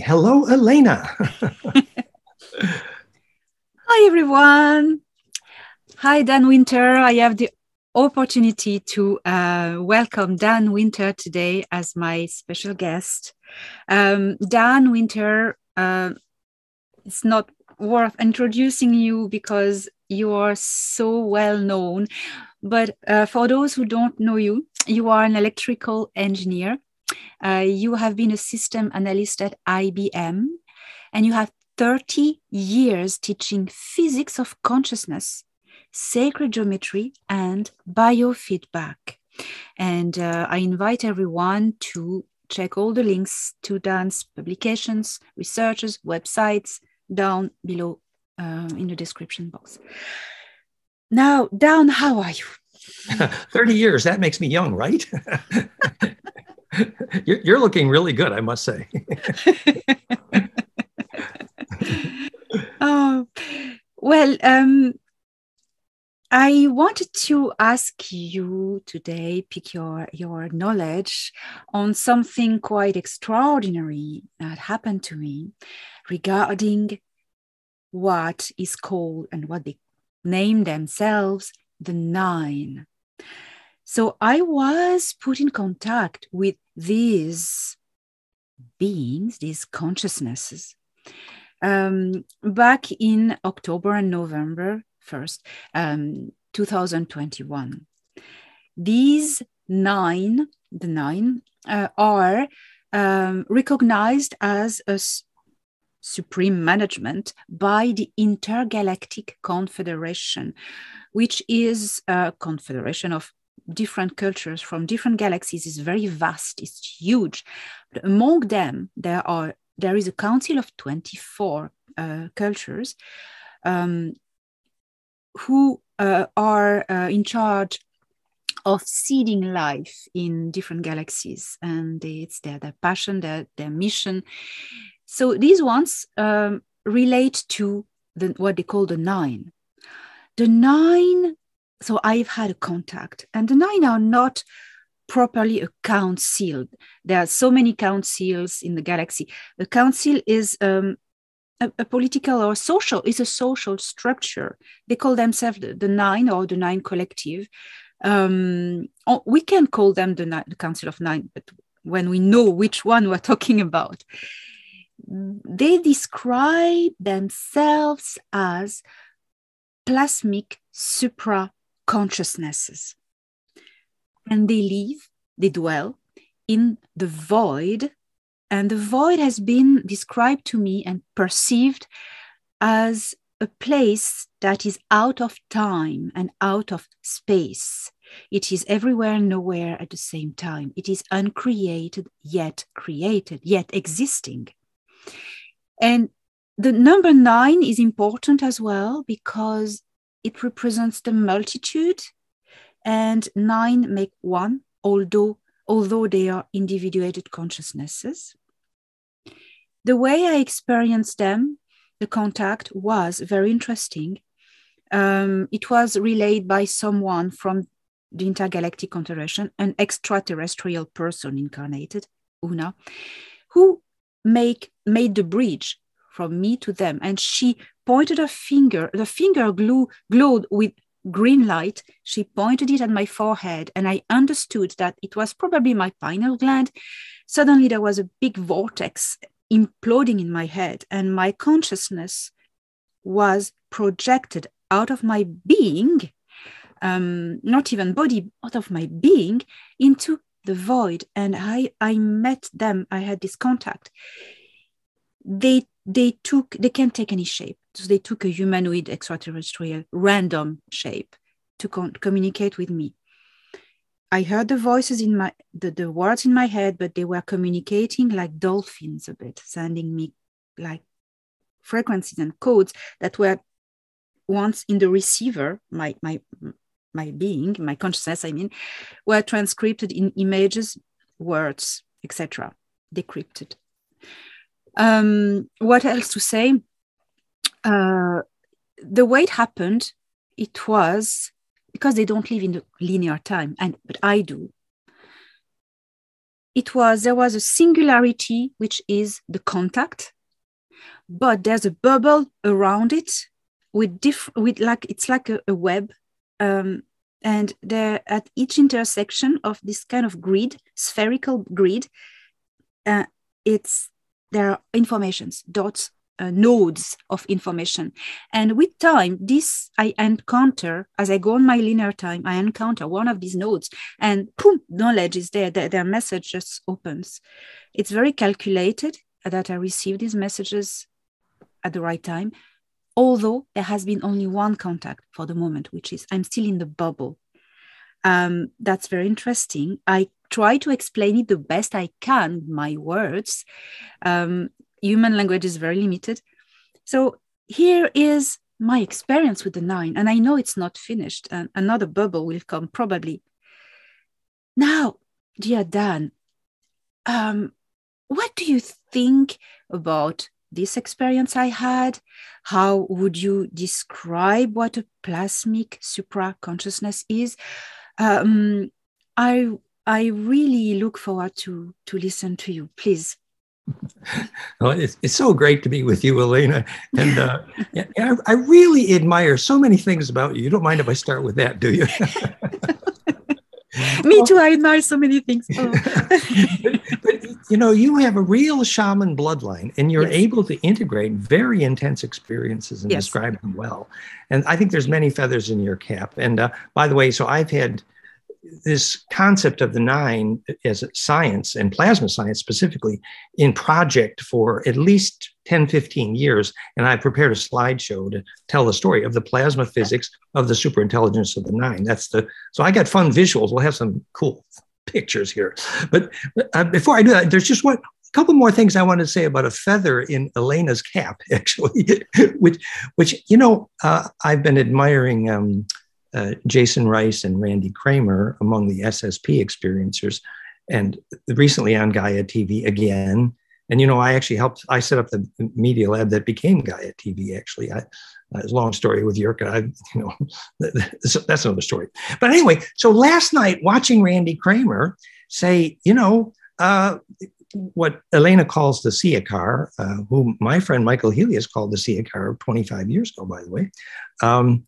Hello, Elena. Hi, everyone. Hi, Dan Winter. I have the opportunity to uh, welcome Dan Winter today as my special guest. Um, Dan Winter, uh, it's not worth introducing you because you are so well known. But uh, for those who don't know you, you are an electrical engineer. Uh, you have been a system analyst at IBM, and you have 30 years teaching physics of consciousness, sacred geometry, and biofeedback. And uh, I invite everyone to check all the links to Dan's publications, researches, websites down below uh, in the description box. Now, Dan, how are you? 30 years, that makes me young, right? you're, looking really good, I must say. oh, well, um, I wanted to ask you today, pick your, your knowledge on something quite extraordinary that happened to me regarding what is called and what they name themselves the nine. So I was put in contact with these beings, these consciousnesses, um, back in October and November 1st, um, 2021. These nine, the nine, uh, are um, recognized as a supreme management by the Intergalactic Confederation, which is a confederation of different cultures from different galaxies is very vast it's huge. But among them there are there is a council of 24 uh, cultures um, who uh, are uh, in charge of seeding life in different galaxies. And it's their, their passion their, their mission. So these ones um, relate to the, what they call the nine. The nine, so I've had a contact, and the nine are not properly a council. There are so many councils in the galaxy. A council is um, a, a, political or social is a social structure. They call themselves the, the nine or the nine collective. Um, we can call them the, the council of nine, but when we know which one we're talking about, they describe themselves as plasmic supra consciousnesses. And they live, they dwell in the void. And the void has been described to me and perceived as a place that is out of time and out of space. It is everywhere and nowhere at the same time. It is uncreated, yet created, yet existing. And the number nine is important as well because it represents the multitude, and nine make one, although although they are individuated consciousnesses. The way I experienced them, the contact was very interesting. Um, it was relayed by someone from the intergalactic confederation, an extraterrestrial person incarnated, Una, who make made the bridge from me to them and she pointed her finger the finger glue, glowed with green light. She pointed it at my forehead and i understood that it was probably my pineal gland. Suddenly there was a big vortex imploding in my head and my consciousness was projected out of my being um, not even body out of my being into the void and i i met them. I had this contact. They they took they can't take any shape so they took a humanoid extraterrestrial random shape to con- communicate with me i heard the voices in my the, the words in my head but they were communicating like dolphins a bit sending me like frequencies and codes that were once in the receiver my my my being, my consciousness, I mean, were transcribed in images, words, etc., decrypted. Um, what else to say? Uh, the way it happened, it was because they don't live in the linear time, and but I do. it was there was a singularity which is the contact but there's a bubble around it with different with like it's like a, a web um, and there at each intersection of this kind of grid spherical grid uh, it's there are informations dots uh, nodes of information. And with time this i encounter as i go on my linear time i encounter one of these nodes and boom knowledge is there. Their, their message just opens. It's very calculated that i receive these messages at the right time although there has been only one contact for the moment which is i'm still in the bubble. Um, that's very interesting. I try to explain it the best i can my words. Um, human language is very limited. So here is my experience with the nine, and I know it's not finished, and another bubble will come probably. Now, dear Dan, um, what do you think about this experience I had? How would you describe what a plasmic supra consciousness is? Um, I I really look forward to to listen to you. Please well, it's, it's so great to be with you, Elena. And uh, I, I really admire so many things about you. You don't mind if I start with that, do you? Me too. I admire so many things. Oh. but, but, you know, you have a real shaman bloodline, and you're yes. able to integrate very intense experiences and yes. describe them well. And I think there's many feathers in your cap. And uh, by the way, so I've had this concept of the nine as science and plasma science specifically in project for at least 10, 15 years. And I prepared a slideshow to tell the story of the plasma physics of the superintelligence of the nine. That's the, so I got fun visuals. We'll have some cool pictures here. But uh, before I do that, there's just one, a couple more things I want to say about a feather in Elena's cap, actually, which, which you know, uh, I've been admiring um, uh, Jason Rice and Randy Cramer among the SSP experiencers, and recently on Gaia TV again. And you know, I actually helped. I set up the media lab that became Gaia TV. Actually, I, uh, long story with Jirka. I, you know, that's another story. But anyway, so last night watching Randy Cramer say, you know, uh, what Elena calls the Ciakahr, uh, who my friend Michael Helios called the Ciakahr 25 years ago, by the way. Um,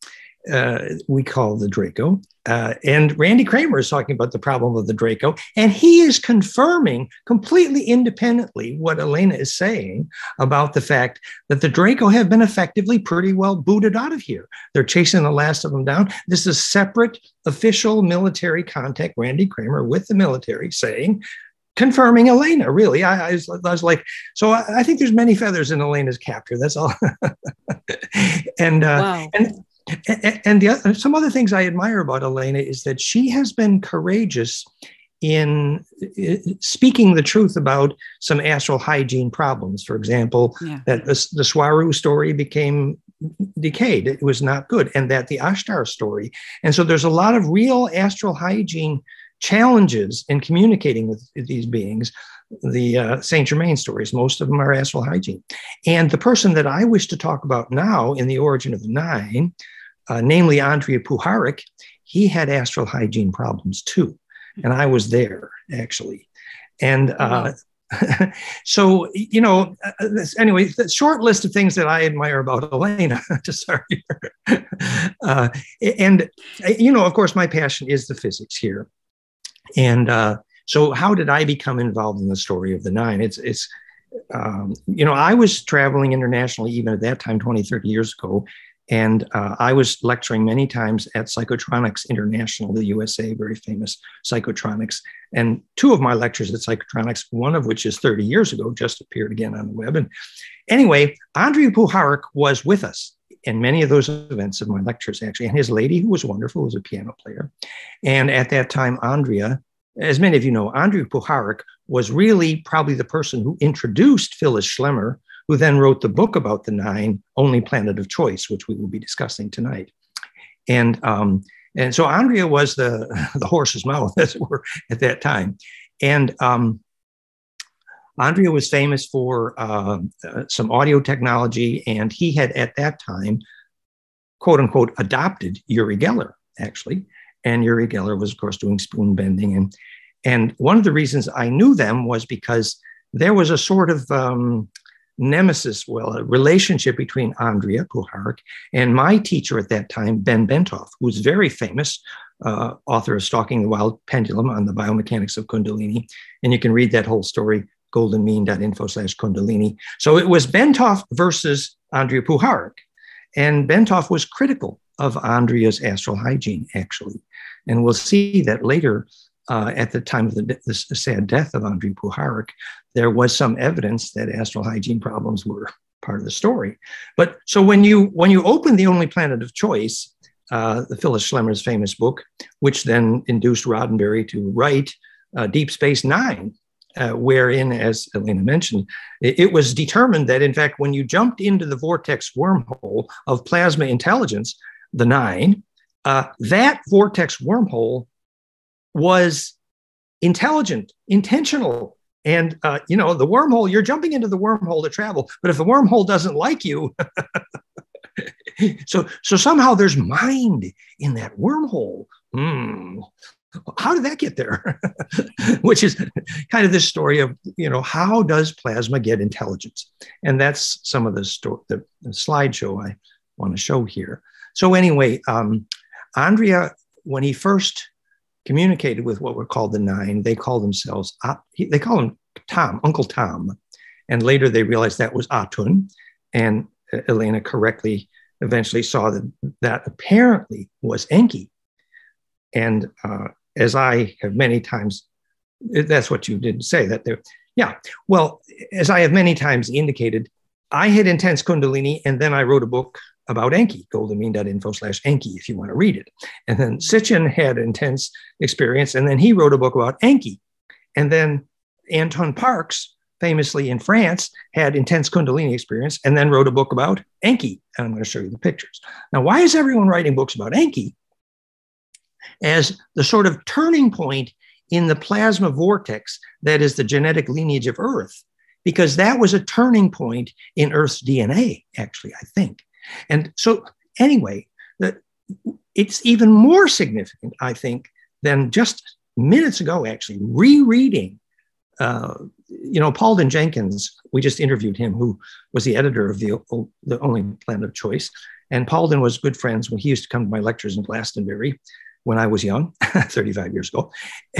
uh, we call the Draco. Uh, and Randy Cramer is talking about the problem of the Draco, and he is confirming completely independently what Elena is saying about the fact that the Draco have been effectively pretty well booted out of here. They're chasing the last of them down. This is separate official military contact, Randy Cramer with the military saying, confirming Elena. Really, I, I, was, I was, like, so I, I, think there's many feathers in Elena's capture. That's all. and uh, wow. and and the, some other things I admire about Elena is that she has been courageous in speaking the truth about some astral hygiene problems. For example, yeah. that the, the Swaruu story became decayed, it was not good, and that the Ashtar story. And so there's a lot of real astral hygiene challenges in communicating with these beings. The uh, Saint Germain stories, most of them are astral hygiene. And the person that I wish to talk about now in the origin of the nine uh, namely Andrea Puharich, he had astral hygiene problems too. And I was there actually. And uh, so, you know, uh, anyway, the short list of things that I admire about Elena to start here. Uh, and, you know, of course, my passion is the physics here. And uh, so, how did I become involved in the story of the nine? It's, it's, um, you know, I was traveling internationally even at that time, 20, 30 years ago, and uh, I was lecturing many times at Psychotronics International, the USA, very famous psychotronics. And two of my lectures at Psychotronics, one of which is 30 years ago, just appeared again on the web. And anyway, Andrija Puharich was with us in many of those events of my lectures, actually. And his lady, who was wonderful, was a piano player. And at that time, Andrea, as many of you know, Andrija Puharich was really probably the person who introduced Phyllis Schlemmer who then wrote the book about the nine, Only Planet of Choice, which we will be discussing tonight. And um, and so Andrea was the the horse's mouth, as it were, at that time. And um, Andrija was famous for uh, some audio technology, and he had at that time, quote unquote, adopted Uri Geller, actually. And Uri Geller was, of course, doing spoon bending. And And one of the reasons I knew them was because there was a sort of um, nemesis, well, a relationship between Andrea Puharich and my teacher at that time, Ben Bentov, who's very famous, uh, author of Stalking the Wild Pendulum on the biomechanics of Kundalini. And you can read that whole story, goldenmean.info slash Kundalini. So it was Bentov versus Andrea Puharich. And Bentov was critical of Andrea's astral hygiene, actually. And we'll see that later uh, at the time of the, the, sad death of Andrea Puharich, there was some evidence that astral hygiene problems were part of the story. But so when you when you open the only planet of choice, uh, the Phyllis Schlemmer's famous book, which then induced Roddenberry to write uh, Deep Space Nine, uh, wherein, as Elena mentioned, it, it, was determined that in fact, when you jumped into the vortex wormhole of plasma intelligence, the nine, uh, that vortex wormhole was intelligent, intentional. And, uh, you know, the wormhole, you're jumping into the wormhole to travel. But if the wormhole doesn't like you, so, so somehow there's mind in that wormhole. Hmm. How did that get there? Which is kind of this story of, you know, how does plasma get intelligence? And that's some of the, sto- the, the slideshow I want to show here. So anyway, um, Andrea, when he first communicated with what were called the nine. They call themselves, they call him Tom, Uncle Tom. And later they realized that was Atun. And uh, Elena correctly eventually saw that that apparently was Enki. And uh, as I have many times, that's what you didn't say that there. Yeah. Well, as I have many times indicated, I had intense Kundalini, and then I wrote a book about Enki, goldenmean.info slash Enki, if you want to read it. And then Sitchin had intense experience, and then he wrote a book about Enki. And then Anton Parks, famously in France, had intense Kundalini experience, and then wrote a book about Enki. And I'm going to show you the pictures. Now, why is everyone writing books about Enki? As the sort of turning point in the plasma vortex that is the genetic lineage of Earth, because that was a turning point in Earth's DNA, actually, I think. And so, anyway, it's even more significant, I think, than just minutes ago, actually, rereading. Uh, you know, Palden Jenkins, we just interviewed him, who was the editor of the, the Only Planet of Choice. And Palden was good friends when he used to come to my lectures in Glastonbury when I was young, 35 years ago.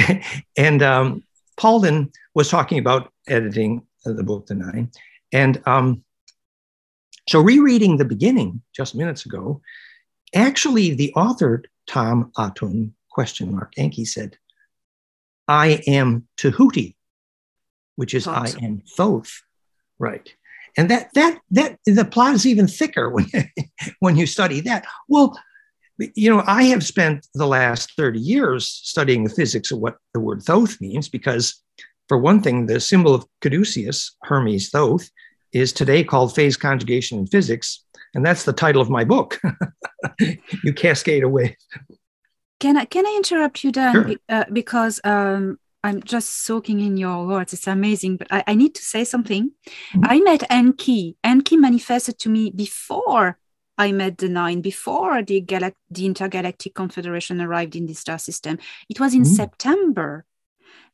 and um, Palden was talking about editing the book, The Nine. And um, so, rereading the beginning just minutes ago, actually, the author, Tom Atun, question mark, Enki said, I am Tahuti, which is awesome. I am Thoth. Right. And that that that the plot is even thicker when when you study that. Well, you know, I have spent the last 30 years studying the physics of what the word Thoth means, because for one thing, the symbol of Caduceus, Hermes Thoth, is today called Phase Conjugation in Physics. And that's the title of my book. you cascade away. Can I, can I interrupt you, Dan? Sure. Uh, because um, I'm just soaking in your words. It's amazing, but I, I need to say something. Mm-hmm. I met Enki. Enki manifested to me before I met the nine, before the, galact- the Intergalactic Confederation arrived in the star system. It was in mm-hmm. September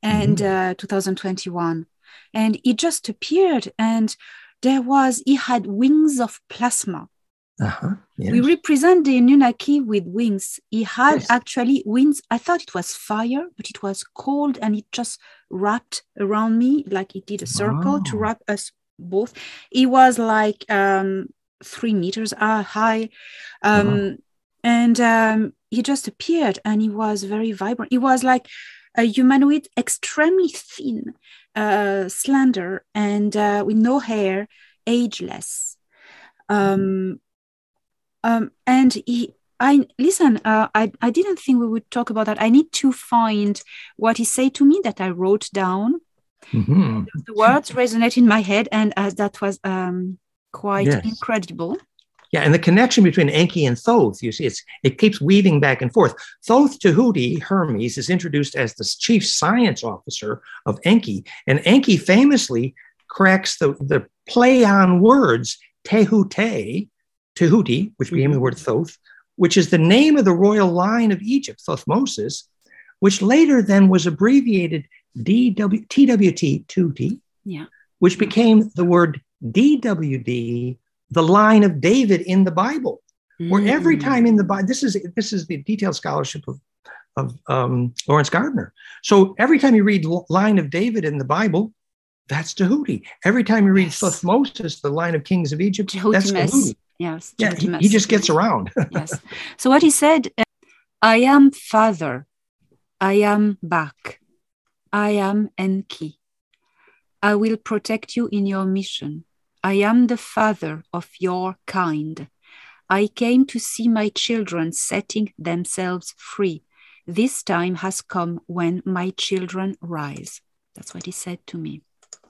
and mm-hmm. uh, 2021. And it just appeared. And there was, he had wings of plasma. Uh-huh, yes. We represent the Anunnaki with wings. He had yes. actually wings. I thought it was fire, but it was cold and it just wrapped around me like it did a circle to wrap us both. He was like um, three meters uh, high. Um, uh-huh. And um, he just appeared and he was very vibrant. He was like a humanoid, extremely thin uh, slender and uh, with no hair, ageless. Um, um, and he, I listen. Uh, I I didn't think we would talk about that. I need to find what he said to me that I wrote down. Mm-hmm. The words resonate in my head, and uh, that was um, quite yes. incredible. Yeah, and the connection between Enki and Thoth, you see, it's, it keeps weaving back and forth. Thoth Tahuti, Hermes, is introduced as the chief science officer of Enki. And Enki famously cracks the, the play on words Tehute, Tahuti, which became the word Thoth, which is the name of the royal line of Egypt, Thothmosis, which later then was abbreviated DW, TWT, 2T, yeah. which became the word DWD, the line of David in the Bible. Mm. Where every mm. time in the Bible, this is this is the detailed scholarship of, of um, Laurence Gardner. So every time you read line of David in the Bible, that's Tahuti. Every time you read yes. The line of kings of Egypt, that's Tahuti. Yes. Yeah, he, he, just gets around. yes. So what he said, I am father, I am back, I am Enki. I will protect you in your mission. I am the father of your kind. I came to see my children setting themselves free. This time has come when my children rise. That's what he said to me.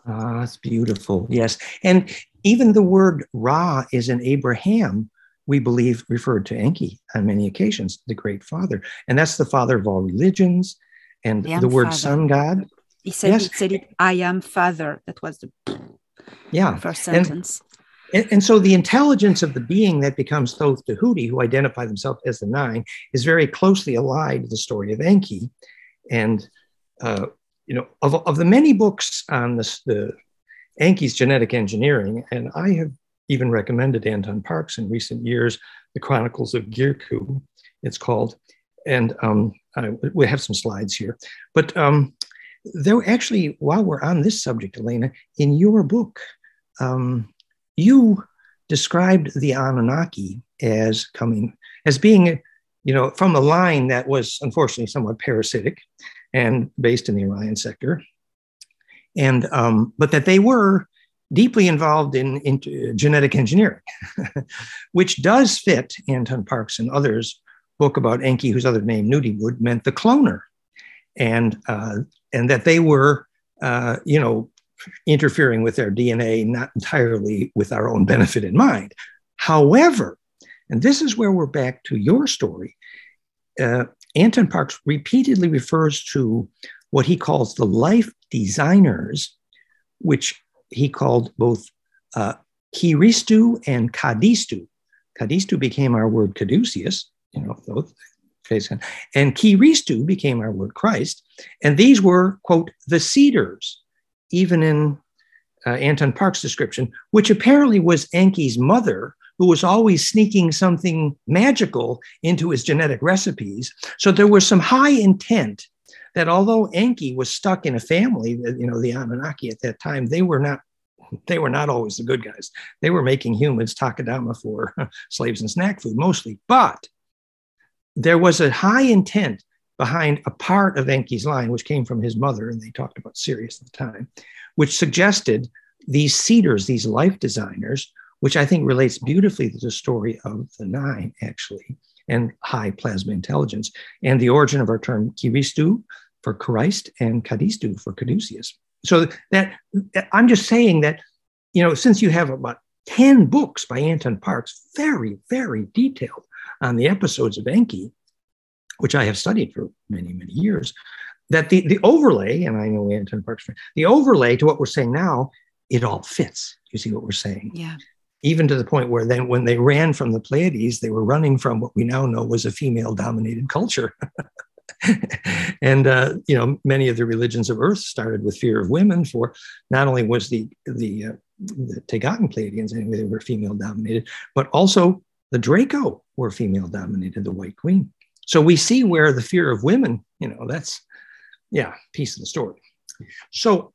Ah, that's beautiful. Yes. And even the word Ra is in Abraham, we believe referred to Enki on many occasions, the great father. And that's the father of all religions. And the word father. sun god. He said, yes. he said it, I am father. That was the yeah. first sentence. And, and, so the intelligence of the being that becomes Thoth Tahuti, who identify themselves as the nine, is very closely allied to the story of Enki. And uh, you know, of, of the many books on this, the Enki's genetic engineering, and I have even recommended Anton Parks in recent years, The Chronicles of Girku, it's called. And um, I, we have some slides here. But um, there actually, while we're on this subject, Elena, in your book, um, you described the Anunnaki as coming, as being, you know, from a line that was unfortunately somewhat parasitic and based in the Orion sector. And um, but that they were deeply involved in, in genetic engineering, which does fit Anton Parks and others' book about Enki, whose other name Nudimmud meant the cloner, and uh, and that they were, uh, you know, interfering with their DNA, not entirely with our own benefit in mind. However, and this is where we're back to your story. Uh, Anton Parks repeatedly refers to what he calls the life designers, which he called both uh, Kiristu and Kadistu. Kadistu became our word Caduceus, you know, both and Kiristu became our word Christ. And these were, quote, the cedars, even in uh, Anton Park's description, which apparently was Enki's mother, who was always sneaking something magical into his genetic recipes. So there was some high intent that although Enki was stuck in a family, you know, the Anunnaki at that time, they were not they were not always the good guys. They were making humans takadama for slaves and snack food mostly. But there was a high intent behind a part of Enki's line, which came from his mother, and they talked about Sirius at the time, which suggested these cedars, these life designers, which I think relates beautifully to the story of the nine, actually, and high plasma intelligence, and the origin of our term Kiristu for Christ and Kadistu for Caduceus. So that I'm just saying that, you know, since you have about 10 books by Anton Parks, very, very detailed on the episodes of Enki, which I have studied for many, many years, that the, the overlay, and I know we Anton Parks, the overlay to what we're saying now, it all fits. You see what we're saying? Yeah even to the point where then when they ran from the Pleiades, they were running from what we now know was a female dominated culture. and uh, you know many of the religions of earth started with fear of women for not only was the the, uh, the Taygetan Pleiadians anyway they were female dominated but also the Draco were female dominated the White Queen so we see where the fear of women you know that's yeah piece of the story so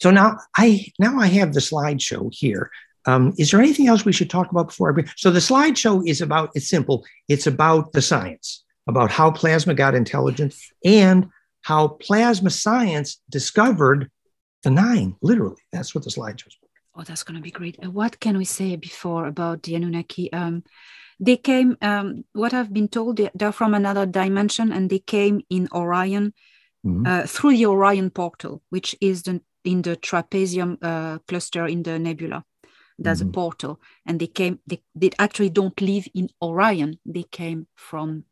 so now I now I have the slideshow here um, is there anything else we should talk about before I bring? So the slideshow is about, it's simple. It's about the science, about how plasma got intelligent and how plasma science discovered the nine, literally. That's what the slideshow is. Oh, that's going to be great. what can we say before about the Anunnaki? Um, they came, um, what I've been told, they're from another dimension and they came in Orion mm-hmm. uh, through the Orion portal, which is the, in the trapezium uh, cluster in the nebula there's mm-hmm. a portal and they came they, they actually don't live in orion they came from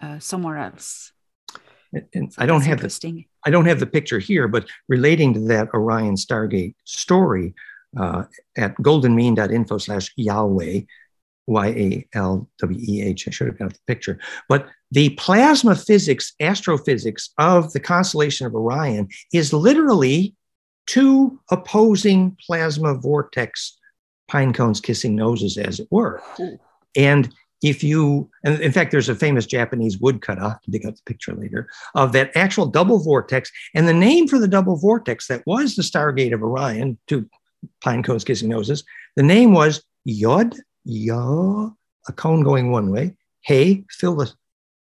uh, somewhere else and, and so i don't have the i don't have the picture here but relating to that orion stargate story uh, at goldenmean.info slash yalweh y-a-l-w-e-h i should have got the picture but the plasma physics, astrophysics of the constellation of Orion is literally two opposing plasma vortex pine cones kissing noses, as it were. And if you, and in fact, there's a famous Japanese woodcut, I'll have to dig up the picture later, of that actual double vortex. And the name for the double vortex that was the Stargate of Orion, two pine cones kissing noses, the name was Yod, Ya, a cone going one way, Hey, fill the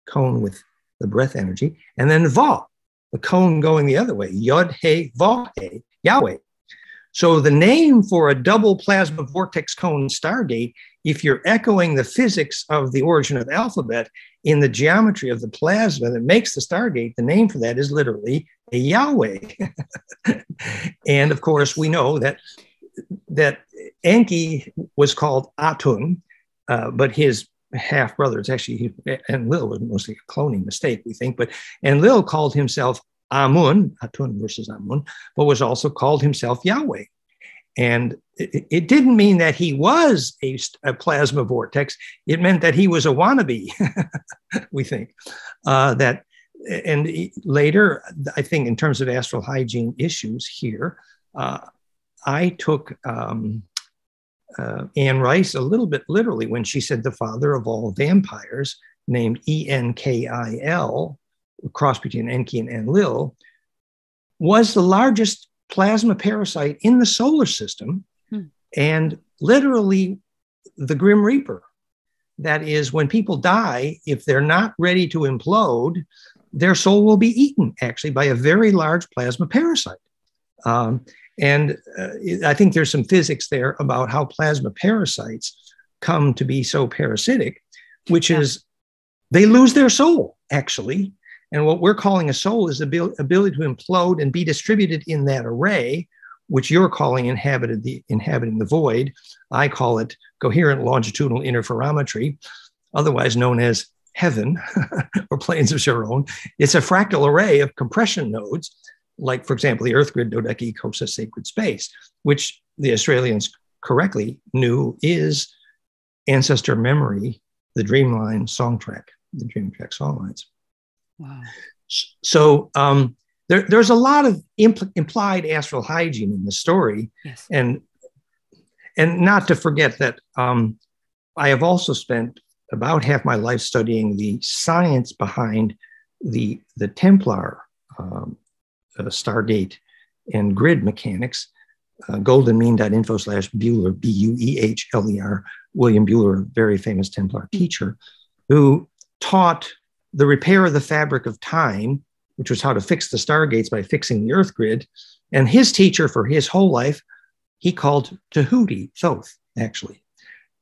cone with the breath energy, and then Va, the cone going the other way, Yod, Hey, Va, Hey, Yahweh. So the name for a double plasma vortex cone stargate, if you're echoing the physics of the origin of alphabet in the geometry of the plasma that makes the stargate, the name for that is literally a Yahweh. and of course, we know that that Enki was called Atun, uh, but his half brother, it's actually, Enlil was mostly a cloning mistake, we think, but Enlil called himself Amun, Atun versus Amun, but was also called himself Yahweh. And it, didn't mean that he was a, a, plasma vortex. It meant that he was a wannabe, we think. Uh, that and later, I think in terms of astral hygiene issues here, uh, I took um, uh, Anne Rice a little bit literally when she said the father of all vampires, named E N K I L, cross between Enki and Enlil, was the largest plasma parasite in the solar system hmm. and literally the Grim Reaper. That is, when people die, if they're not ready to implode, their soul will be eaten actually by a very large plasma parasite. Um, and uh, I think there's some physics there about how plasma parasites come to be so parasitic, which yeah. is they lose their soul actually and what we're calling a soul is the ability to implode and be distributed in that array, which you're calling inhabited the inhabiting the void. I call it coherent longitudinal interferometry, otherwise known as heaven or planes of Charon. It's a fractal array of compression nodes, like, for example, the Earth grid dodecacosa sacred space, which the Australians correctly knew is ancestor memory, the Dreamline song track, the Dream Track song lines. Wow. So um, there, there's a lot of impl- implied astral hygiene in the story, yes. and and not to forget that um, I have also spent about half my life studying the science behind the the Templar um, uh, Stargate and grid mechanics. Uh, goldenmean.info slash Buehler, B U E H L E R, William Buehler, very famous Templar teacher, who taught the repair of the fabric of time, which was how to fix the stargates by fixing the earth grid. And his teacher for his whole life, he called Tahuti, Thoth, actually.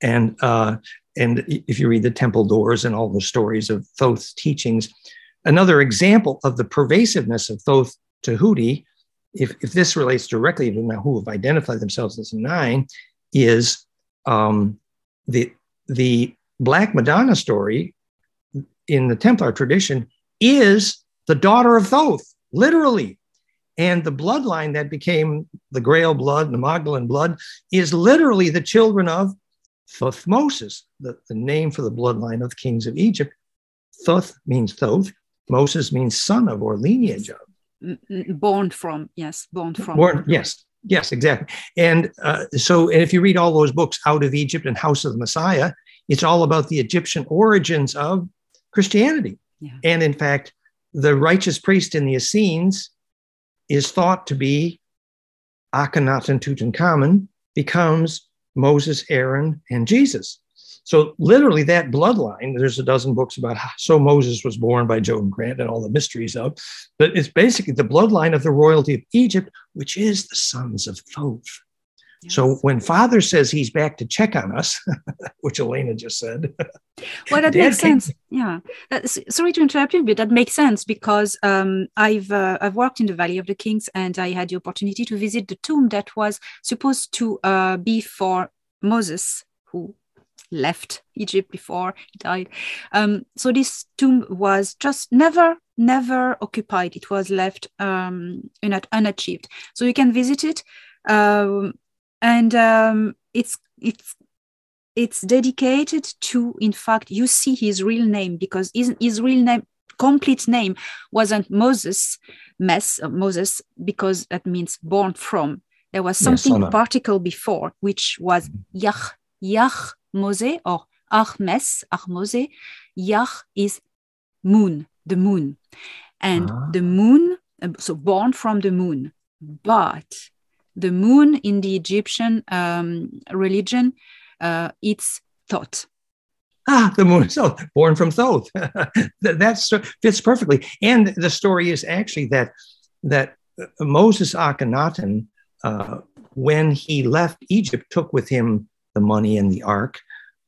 And, uh, and if you read the temple doors and all the stories of Thoth's teachings, another example of the pervasiveness of Thoth Tahuti, if, if this relates directly to now who have identified themselves as nine, is um, the, the Black Madonna story in the Templar tradition is the daughter of Thoth, literally. And the bloodline that became the Grail blood, the Magdalene blood, is literally the children of Thothmosis, the, the name for the bloodline of the kings of Egypt. Thoth means Thoth, Moses means son of or lineage of. Born from, yes, born from. Born, yes, yes, exactly. And uh, so, and if you read all those books, Out of Egypt and House of the Messiah, it's all about the Egyptian origins of Christianity. Yeah. And in fact, the righteous priest in the Essenes is thought to be Akhenaten Tutankhamun, becomes Moses, Aaron, and Jesus. So literally that bloodline, there's a dozen books about how so Moses was born by Joan Grant and all the mysteries of, but it's basically the bloodline of the royalty of Egypt, which is the sons of Thoth. So when father says he's back to check on us, which Elena just said. well, that makes sense. Yeah. Uh, sorry to interrupt you, but that makes sense because um, I've uh, I've worked in the Valley of the Kings and I had the opportunity to visit the tomb that was supposed to uh, be for Moses, who left Egypt before he died. Um, so this tomb was just never, never occupied. It was left um, unachieved. So you can visit it. Um, and um, it's it's it's dedicated to, in fact, you see his real name because his, his real name, complete name, wasn't Moses, Mess, uh, Moses, because that means born from. There was something yes, particle before, which was Yach, Yach Mose or Achmes, Achmose. Yach is moon, the moon. And uh-huh. the moon, uh, so born from the moon. But the moon in the Egyptian um, religion, uh, it's Thoth. Ah, the moon is so born from Thoth. that fits perfectly. And the story is actually that that uh, Moses Akhenaten, uh, when he left Egypt, took with him the money and the ark,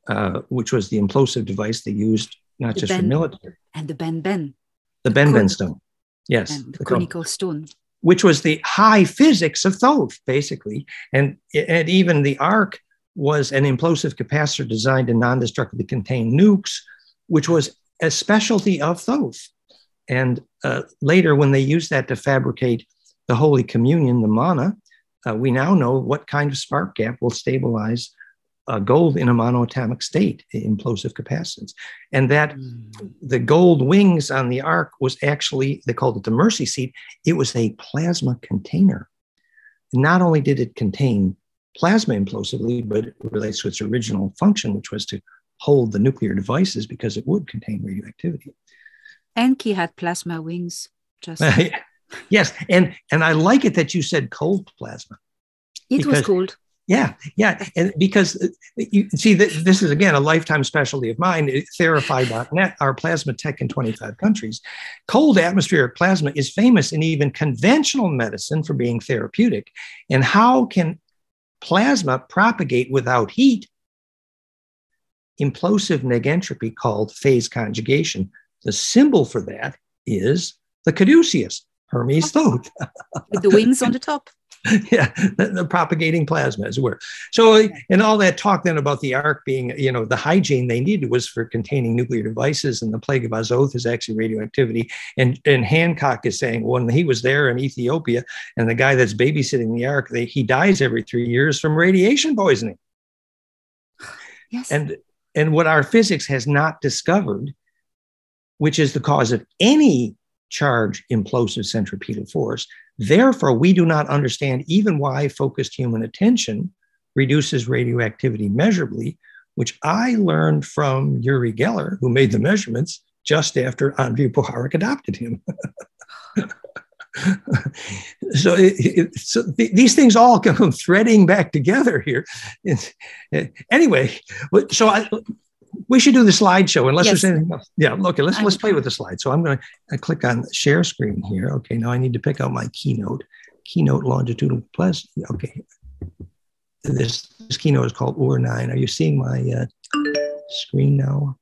uh, which was the implosive device they used not the just ben, for military. And the Ben Ben. The, the Ben Ben stone. Yes. And the, the conical stone which was the high physics of Thoth, basically. And, and even the ark was an implosive capacitor designed to non destructively contain nukes, which was a specialty of Thoth. And uh, later, when they used that to fabricate the Holy Communion, the mana, uh, we now know what kind of spark gap will stabilize uh, gold in a monoatomic state, implosive capacitance. And that mm. the gold wings on the ark was actually, they called it the mercy seat, it was a plasma container. Not only did it contain plasma implosively, but it relates to its original function, which was to hold the nuclear devices because it would contain radioactivity. Enki had plasma wings. Just yes, and and I like it that you said cold plasma. It was cold. Yeah, yeah, and because uh, you see that this is again a lifetime specialty of mine. Therify.net, our plasma tech in 25 countries. Cold atmospheric plasma is famous in even conventional medicine for being therapeutic. And how can plasma propagate without heat? Implosive negentropy, called phase conjugation. The symbol for that is the caduceus, Hermes Thoth. With the wings on the top. yeah, the, the, propagating plasma, as it were. So, and all that talk then about the ark being, you know, the hygiene they needed was for containing nuclear devices, and the plague of Azoth is actually radioactivity. And and Hancock is saying when he was there in Ethiopia, and the guy that's babysitting the ark, they, he dies every three years from radiation poisoning. Yes. And and what our physics has not discovered, which is the cause of any charge implosive centripetal force, Therefore, we do not understand even why focused human attention reduces radioactivity measurably, which I learned from Uri Geller, who made the measurements just after Andrei Puharich adopted him. so, it, it, so th- these things all come threading back together here. Eh, anyway, so I, we should do the slideshow unless yes. there's anything else. Yeah, okay, let's let's play with the slide. So I'm going to click on share screen here. Okay, now I need to pick out my keynote, keynote longitudinal plus. Okay, this this keynote is called OR nine. Are you seeing my uh, screen now?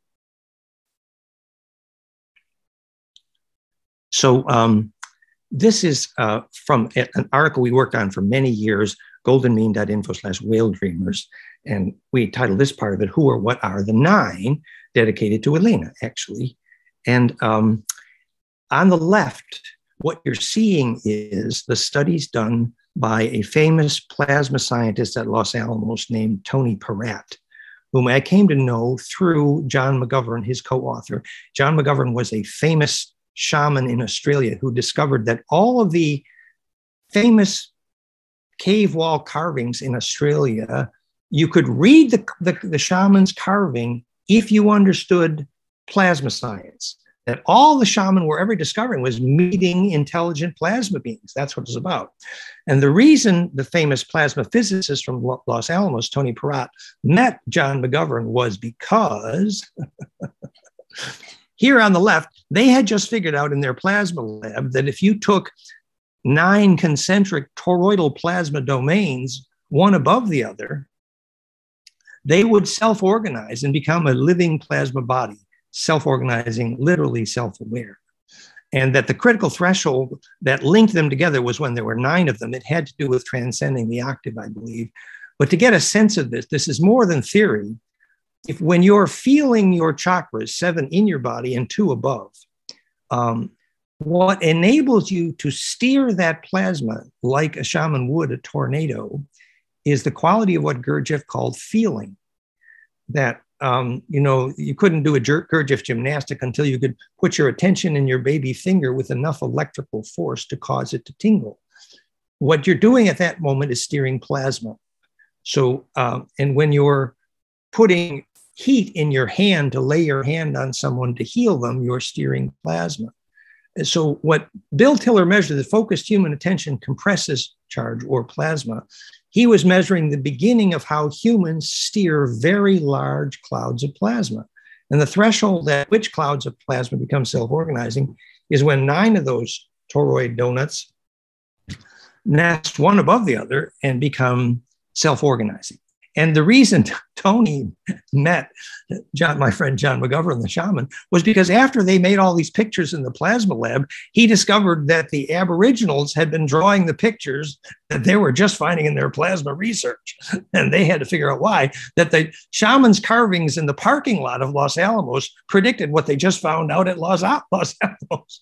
So um, this is uh, from an article we worked on for many years, goldenmean.info slash whale dreamers. And we titled this part of it, Who or What Are the Nine, dedicated to Elena, actually. And um, on the left, what you're seeing is the studies done by a famous plasma scientist at Los Alamos named Tony Peratt, whom I came to know through John McGovern, his co author. John McGovern was a famous shaman in Australia who discovered that all of the famous cave wall carvings in Australia you could read the, the, the shaman's carving if you understood plasma science. That all the shaman were ever discovering was meeting intelligent plasma beings. That's what it's about. And the reason the famous plasma physicist from Los Alamos, Tony Peratt, met John McGovern was because here on the left, they had just figured out in their plasma lab that if you took nine concentric toroidal plasma domains, one above the other, they would self organize and become a living plasma body, self organizing, literally self aware. And that the critical threshold that linked them together was when there were nine of them. It had to do with transcending the octave, I believe. But to get a sense of this, this is more than theory. If when you're feeling your chakras, seven in your body and two above, um, what enables you to steer that plasma like a shaman would a tornado is the quality of what Gurdjieff called feeling. that um, you know you couldn't do a Gurdjieff gymnastic until you could put your attention in your baby finger with enough electrical force to cause it to tingle. What you're doing at that moment is steering plasma. So, um, and when you're putting heat in your hand to lay your hand on someone to heal them, you're steering plasma. So, what Bill Tiller measured, the focused human attention compresses charge or plasma, he was measuring the beginning of how humans steer very large clouds of plasma. And the threshold at which clouds of plasma become self organizing is when nine of those toroid donuts nest one above the other and become self organizing. And the reason Tony met John, my friend John McGovern, the shaman, was because after they made all these pictures in the plasma lab, he discovered that the Aboriginals had been drawing the pictures that they were just finding in their plasma research. And they had to figure out why. That the shaman's carvings in the parking lot of Los Alamos predicted what they just found out at Los, Los Alamos.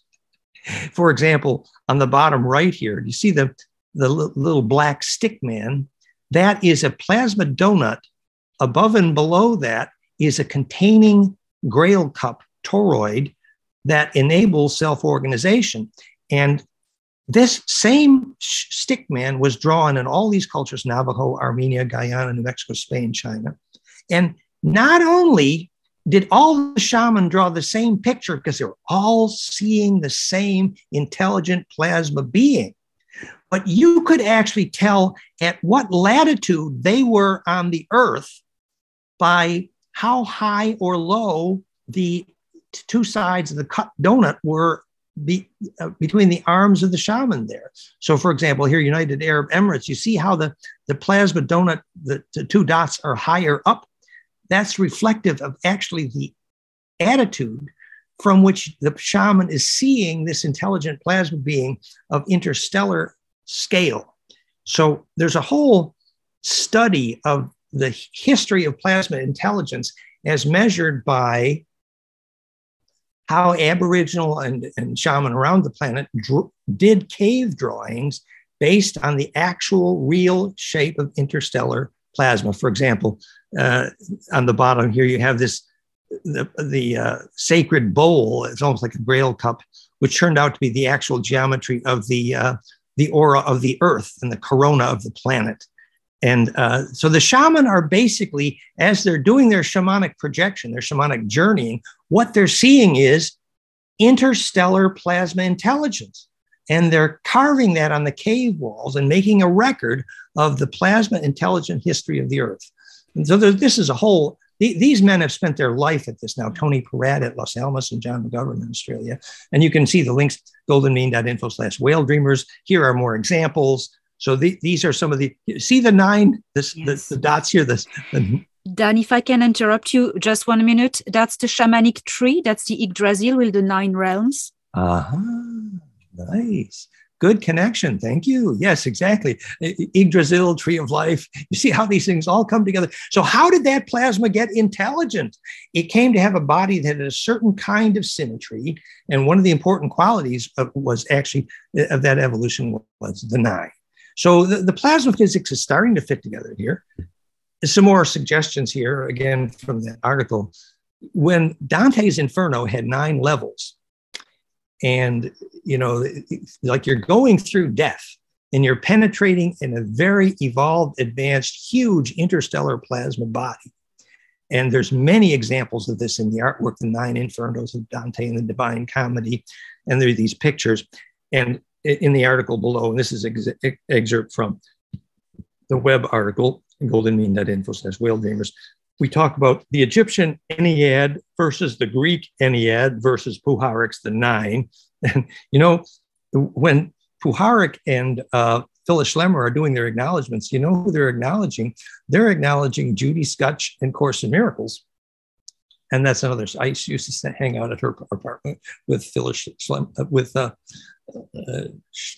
For example, on the bottom right here, you see the, the little black stick man that is a plasma donut. Above and below that is a containing grail cup toroid that enables self organization. And this same stick man was drawn in all these cultures Navajo, Armenia, Guyana, New Mexico, Spain, China. And not only did all the shaman draw the same picture because they were all seeing the same intelligent plasma being, but you could actually tell at what latitude they were on the earth by how high or low the two sides of the cut donut were be, uh, between the arms of the shaman there. So, for example, here, United Arab Emirates, you see how the, the plasma donut, the, the two dots are higher up. That's reflective of actually the attitude from which the shaman is seeing this intelligent plasma being of interstellar scale. So there's a whole study of the history of plasma intelligence as measured by how Aboriginal and, and shaman around the planet did cave drawings based on the actual real shape of interstellar plasma. For example, uh, on the bottom here, you have this the, the uh, sacred bowl. It's almost like a grail cup, which turned out to be the actual geometry of the uh, the aura of the earth and the corona of the planet. And uh, so the shaman are basically, as they're doing their shamanic projection, their shamanic journeying, what they're seeing is interstellar plasma intelligence. And they're carving that on the cave walls and making a record of the plasma intelligent history of the earth. And so this is a whole these men have spent their life at this now. Tony Peratt at Los Alamos and John McGovern in Australia. And you can see the links, goldenmean.info slash whale dreamers. Here are more examples. So the, these are some of the, see the nine, this, yes. the, the, dots here, this, the, Dan, if I can interrupt you just one minute, that's the shamanic tree. That's the Yggdrasil with the nine realms. Uh-huh. Nice. Good connection. Thank you. Yes, exactly. Yggdrasil, tree of life. You see how these things all come together. So, how did that plasma get intelligent? It came to have a body that had a certain kind of symmetry. And one of the important qualities of, was actually of that evolution was the nine. So, the, the plasma physics is starting to fit together here. Some more suggestions here, again, from that article. When Dante's Inferno had nine levels, and you know like you're going through death and you're penetrating in a very evolved advanced huge interstellar plasma body. And there's many examples of this in the artwork the nine infernos of dante and the divine comedy and there are these pictures. And in the article below and this is ex- excerpt from the web article goldenmean.info says whale dreamers we talk about the Egyptian Ennead versus the Greek Ennead versus Puharich's the nine. And, you know, when Puharich and uh, Phyllis Schlemmer are doing their acknowledgments, you know who they're acknowledging? They're acknowledging Judy Skutch and Course in Miracles. And that's another. I used to hang out at her apartment with Phyllis Schlem, uh, with uh, uh,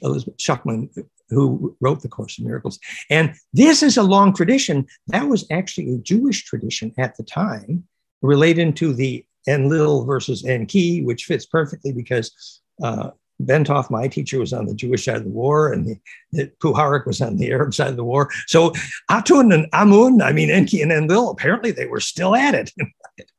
Elizabeth Schucman, who wrote the Course in Miracles. And this is a long tradition. That was actually a Jewish tradition at the time, related to the Enlil versus Enki, which fits perfectly because uh, Bentov, my teacher, was on the Jewish side of the war, and the, the Puharich was on the Arab side of the war. So Atun and Amun, I mean Enki and Enlil, apparently they were still at it.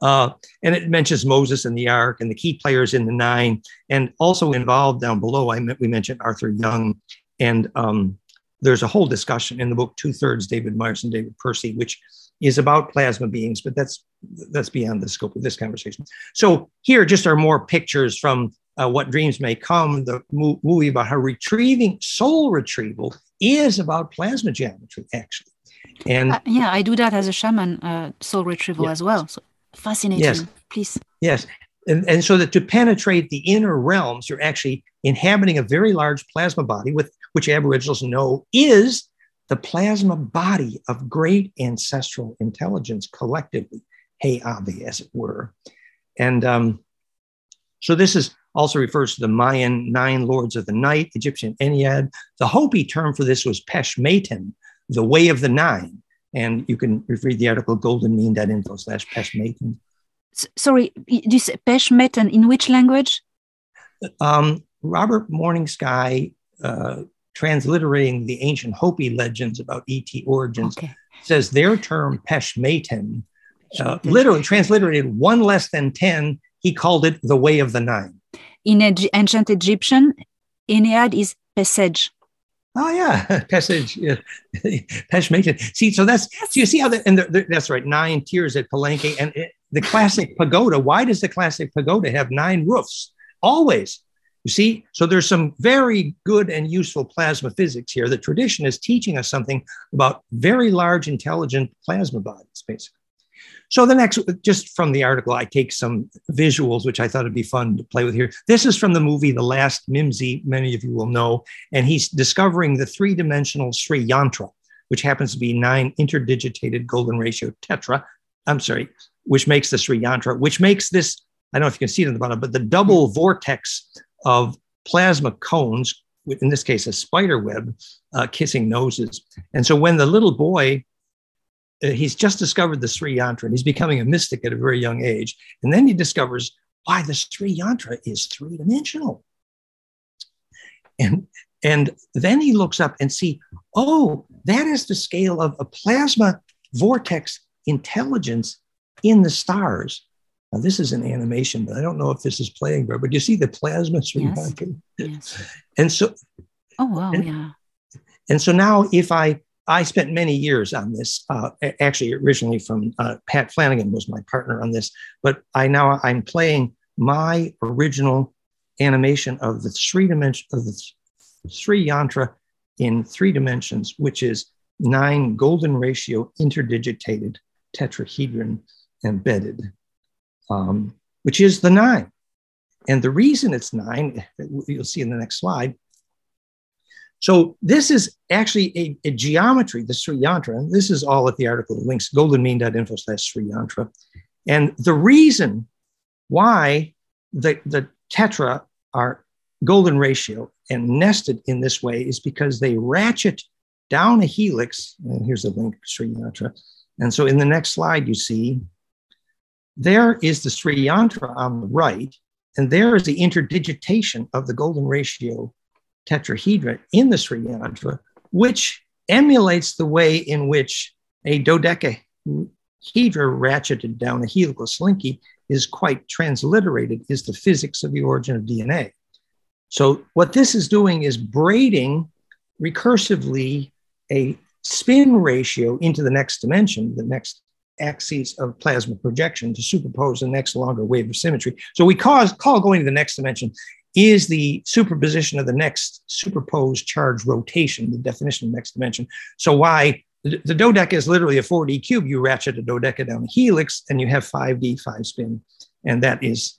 uh, and it mentions Moses and the Ark and the key players in the nine, and also involved down below. I we mentioned Arthur Young, and um, there's a whole discussion in the book Two Thirds David Myers and David Percy, which is about plasma beings, but that's that's beyond the scope of this conversation. So here just are more pictures from uh, What Dreams May Come, the movie about how retrieving soul retrieval is about plasma geometry, actually. And uh, yeah, I do that as a shaman, uh, soul retrieval as well. So fascinating. Yes. Please. Yes. And, and so that to penetrate the inner realms, you're actually inhabiting a very large plasma body, with which Aboriginals know is the plasma body of great ancestral intelligence collectively, hey Avi, as it were. And um, so this is also refers to the Mayan nine lords of the night, Egyptian Ennead. The Hopi term for this was Peshmehten, the way of the nine. And you can read the article goldenmean.info slash Peshmehten. Sorry, this Peshmehten in which language? Um, Robert Morning Sky uh, transliterating the ancient Hopi legends about ET origins, okay. says their term Peshmehten, uh, literally transliterated one less than 10, he called it the way of the nine. In ancient Egyptian, Ennead is Pesej. Oh yeah, passage, yeah. Peshmehten. See, so that's so you see how the, and the, the, that's right, nine tiers at Palenque, and it, the classic pagoda. Why does the classic pagoda have nine roofs? Always, you see, so there's some very good and useful plasma physics here. The tradition is teaching us something about very large, intelligent plasma bodies, basically. So the next, just from the article, I take some visuals, which I thought it'd be fun to play with here. This is from the movie The Last Mimsy, many of you will know, and he's discovering the three-dimensional Sri Yantra, which happens to be nine interdigitated golden ratio tetra. I'm sorry, which makes the Sri Yantra, which makes this, I don't know if you can see it in the bottom, but the double vortex of plasma cones, in this case, a spider web, uh, kissing noses. And so when the little boy, Uh, he's just discovered the Sri Yantra and he's becoming a mystic at a very young age. And then he discovers why the Sri Yantra is three dimensional. And, and then he looks up and see, oh, that is the scale of a plasma vortex intelligence in the stars. Now, this is an animation, but I don't know if this is playing, but you see the plasma yes. yes. And so, oh wow, and, yeah. And so now, if I I spent many years on this. Uh, actually, originally from uh, Pat Flanagan was my partner on this, but I now I'm playing my original animation of the three dimension of the Sri Yantra in three dimensions, which is nine golden ratio interdigitated tetrahedron embedded um, which is the nine. And the reason it's nine, you'll see in the next slide. So this is actually a, a geometry, the Sri Yantra, and this is all at the article links, goldenmean.info slash Sri Yantra. And the reason why the, the tetra are golden ratio and nested in this way is because they ratchet down a helix. And here's the link, Sri Yantra. And so in the next slide, you see there is the Sri Yantra on the right, and there is the interdigitation of the golden ratio tetrahedra in the Sri Yantra, which emulates the way in which a dodecahedra ratcheted down a helical slinky is quite transliterated, is the physics of the origin of DNA. So, what this is doing is braiding recursively a spin ratio into the next dimension, the next axes of plasma projection to superpose the next longer wave of symmetry. So we cause, call going to the next dimension is the superposition of the next superposed charge rotation, the definition of next dimension. So why the, dodeca is literally a 4D cube. You ratchet a dodeca down a helix and you have 5D, five spin. And that is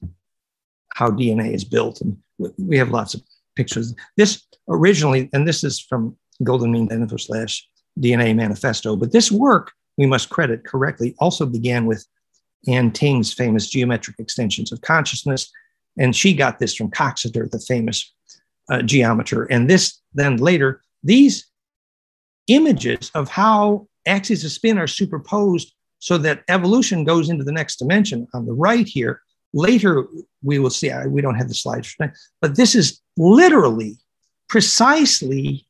how DNA is built. And we have lots of pictures. This originally, and this is from Golden Mean Info slash DNA Manifesto, but this work we must credit correctly, also began with Anne Tyng's famous geometric extensions of consciousness. And she got this from Coxeter, the famous uh, geometer. And this then later, these images of how axes of spin are superposed so that evolution goes into the next dimension on the right here, later we will see, we don't have the slides, tonight, but this is literally precisely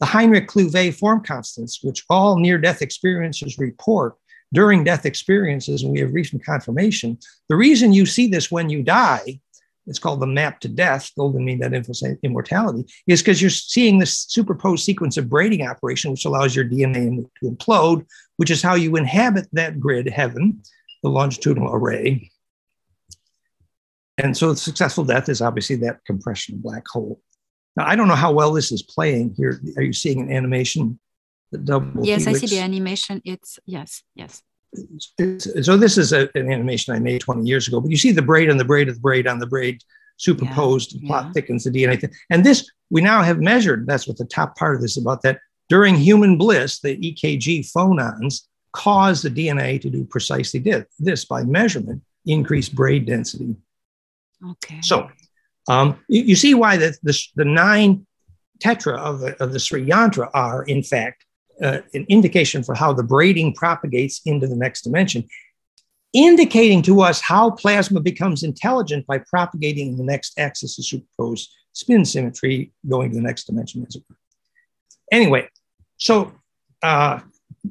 the Heinrich Klüver form constants, which all near death experiencers report during death experiences, and we have recent confirmation. The reason you see this when you die, it's called the map to death, golden mean that immortality, is because you're seeing this superposed sequence of braiding operation, which allows your DNA to implode, which is how you inhabit that grid heaven, the longitudinal array. And so the successful death is obviously that compression black hole. Now, I don't know how well this is playing here. Are you seeing an animation? The double yes, helix? I see the animation. It's yes, yes. So this is a, an animation I made 20 years ago, but you see the braid on the braid of the braid on the braid superposed, yeah, plot yeah. thickens the DNA. And this we now have measured. That's what the top part of this is about. That during human bliss, the EKG phonons cause the DNA to do precisely this by measurement, increased braid density. Okay. So um, you, you, see why the, the, the, nine tetra of the, of the Sri Yantra are, in fact, uh, an indication for how the braiding propagates into the next dimension, indicating to us how plasma becomes intelligent by propagating in the next axis of superposed spin symmetry going to the next dimension, as it were. Anyway, so uh,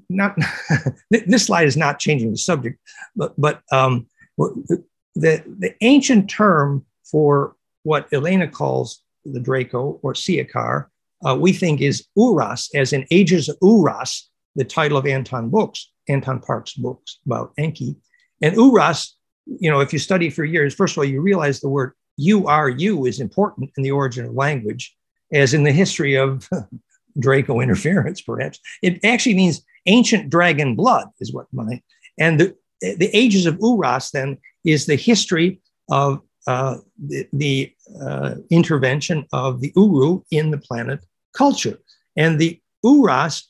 not this slide is not changing the subject, but, but um, the, the ancient term for what Elena calls the Draco or Ciakahrr, uh, we think is Uras, as in Ages of Uras, the title of Anton books, Anton Parks' books about Enki. And Uras, you know, if you study for years, first of all, you realize the word you are you is important in the origin of language, as in the history of Draco interference, perhaps. It actually means ancient dragon blood, is what my, and the, the ages of Uras then is the history of uh, the, the uh, intervention of the Uru in the planet culture. And the Uras,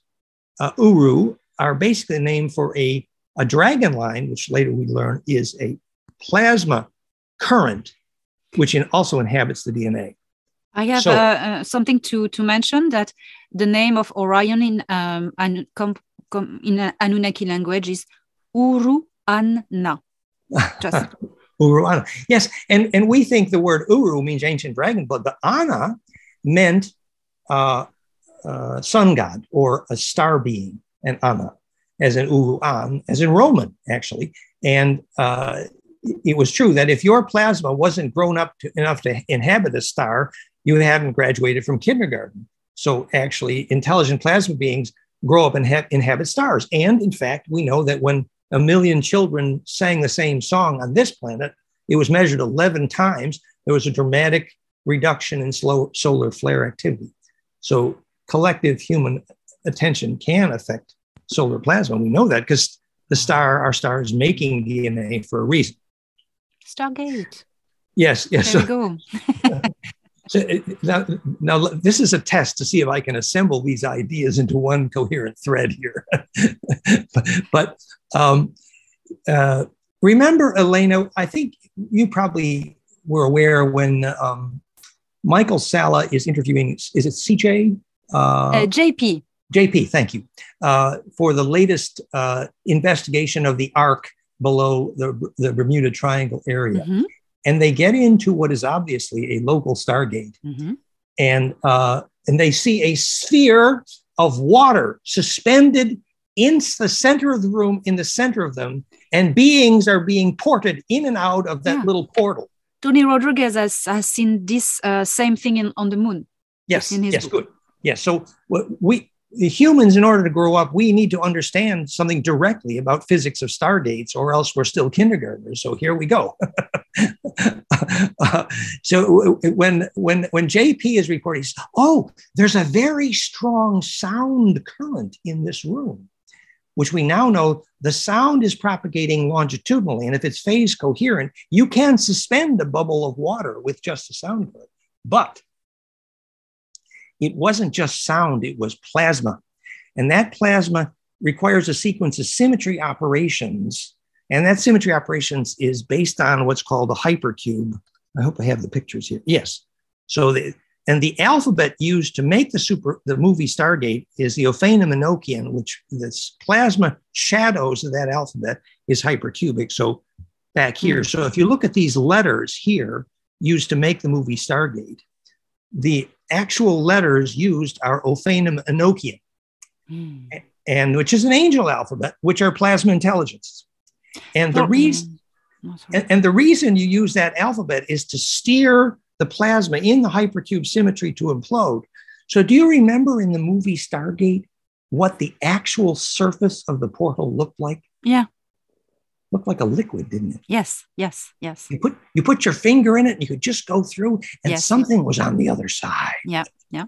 uh, Uru, are basically named for a, a dragon line, which later we learn is a plasma current, which in, also inhabits the DNA. I have so, uh, uh, something to, to mention that the name of Orion in, um, an, com, com, in Anunnaki language is Uru Anna. Just Uru Ana. Yes, and, and we think the word Uru means ancient dragon but Ana meant uh, uh, sun god or a star being, and Ana, as in Uru An, as in Roman, actually. And uh, it was true that if your plasma wasn't grown up to, enough to inhabit a star, you hadn't graduated from kindergarten. So actually, intelligent plasma beings grow up and ha- inhabit stars. And in fact, we know that when a million children sang the same song on this planet, it was measured 11 times. There was a dramatic reduction in slow solar flare activity. So collective human attention can affect solar plasma. We know that because the star, our star, is making DNA for a reason. Stargate. Yes, yes. There so, we go. So now, now, this is a test to see if I can assemble these ideas into one coherent thread here. but, but um, uh, remember, Elena, I think you probably were aware when um, Michael Salla is interviewing, is it CJ? Uh, uh, JP. JP, thank you, uh, for the latest uh, investigation of the arc below the, the Bermuda Triangle area. Mm-hmm and they get into what is obviously a local stargate, mm-hmm. and uh, and they see a sphere of water suspended in the center of the room, in the center of them, and beings are being ported in and out of that yeah. little portal. Tony Rodriguez has, has seen this uh, same thing in, on the moon. Yes, yes, book. good. Yes, so we the humans, in order to grow up, we need to understand something directly about physics of stargates, or else we're still kindergartners. So here we go. so when when when JP is reporting, oh, there's a very strong sound current in this room, which we now know the sound is propagating longitudinally, and if it's phase coherent, you can suspend a bubble of water with just a sound current. But it wasn't just sound, it was plasma. And that plasma requires a sequence of symmetry operations. And that symmetry operations is based on what's called a hypercube. I hope I have the pictures here. Yes. So the and the alphabet used to make the super the movie Stargate is the Ophanim Enochian, which this plasma shadows of that alphabet is hypercubic. So back here. Mm. So if you look at these letters here used to make the movie Stargate, the actual letters used are Ophanim Enochian, mm. and which is an angel alphabet, which are plasma intelligences. And the reason and, and, the reason you use that alphabet is to steer the plasma in the hypercube symmetry to implode. So do you remember in the movie Stargate what the actual surface of the portal looked like? Yeah looked like a liquid, didn't it? Yes, yes, yes. You put you put your finger in it and you could just go through and yes. something was on the other side. Yeah, yeah.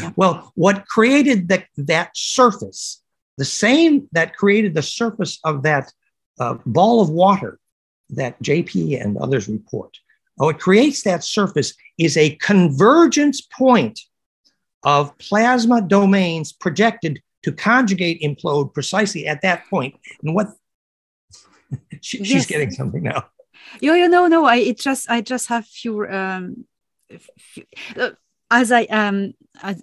yeah. Well, what created that that surface, the same that created the surface of that uh, ball of water that JP and others report, oh, it creates that surface is a convergence point of plasma domains projected to conjugate implode precisely at that point. And what she, yes. she's getting something now. Yeah, yeah, no, no. I it just I just have few um, few, uh, as I um as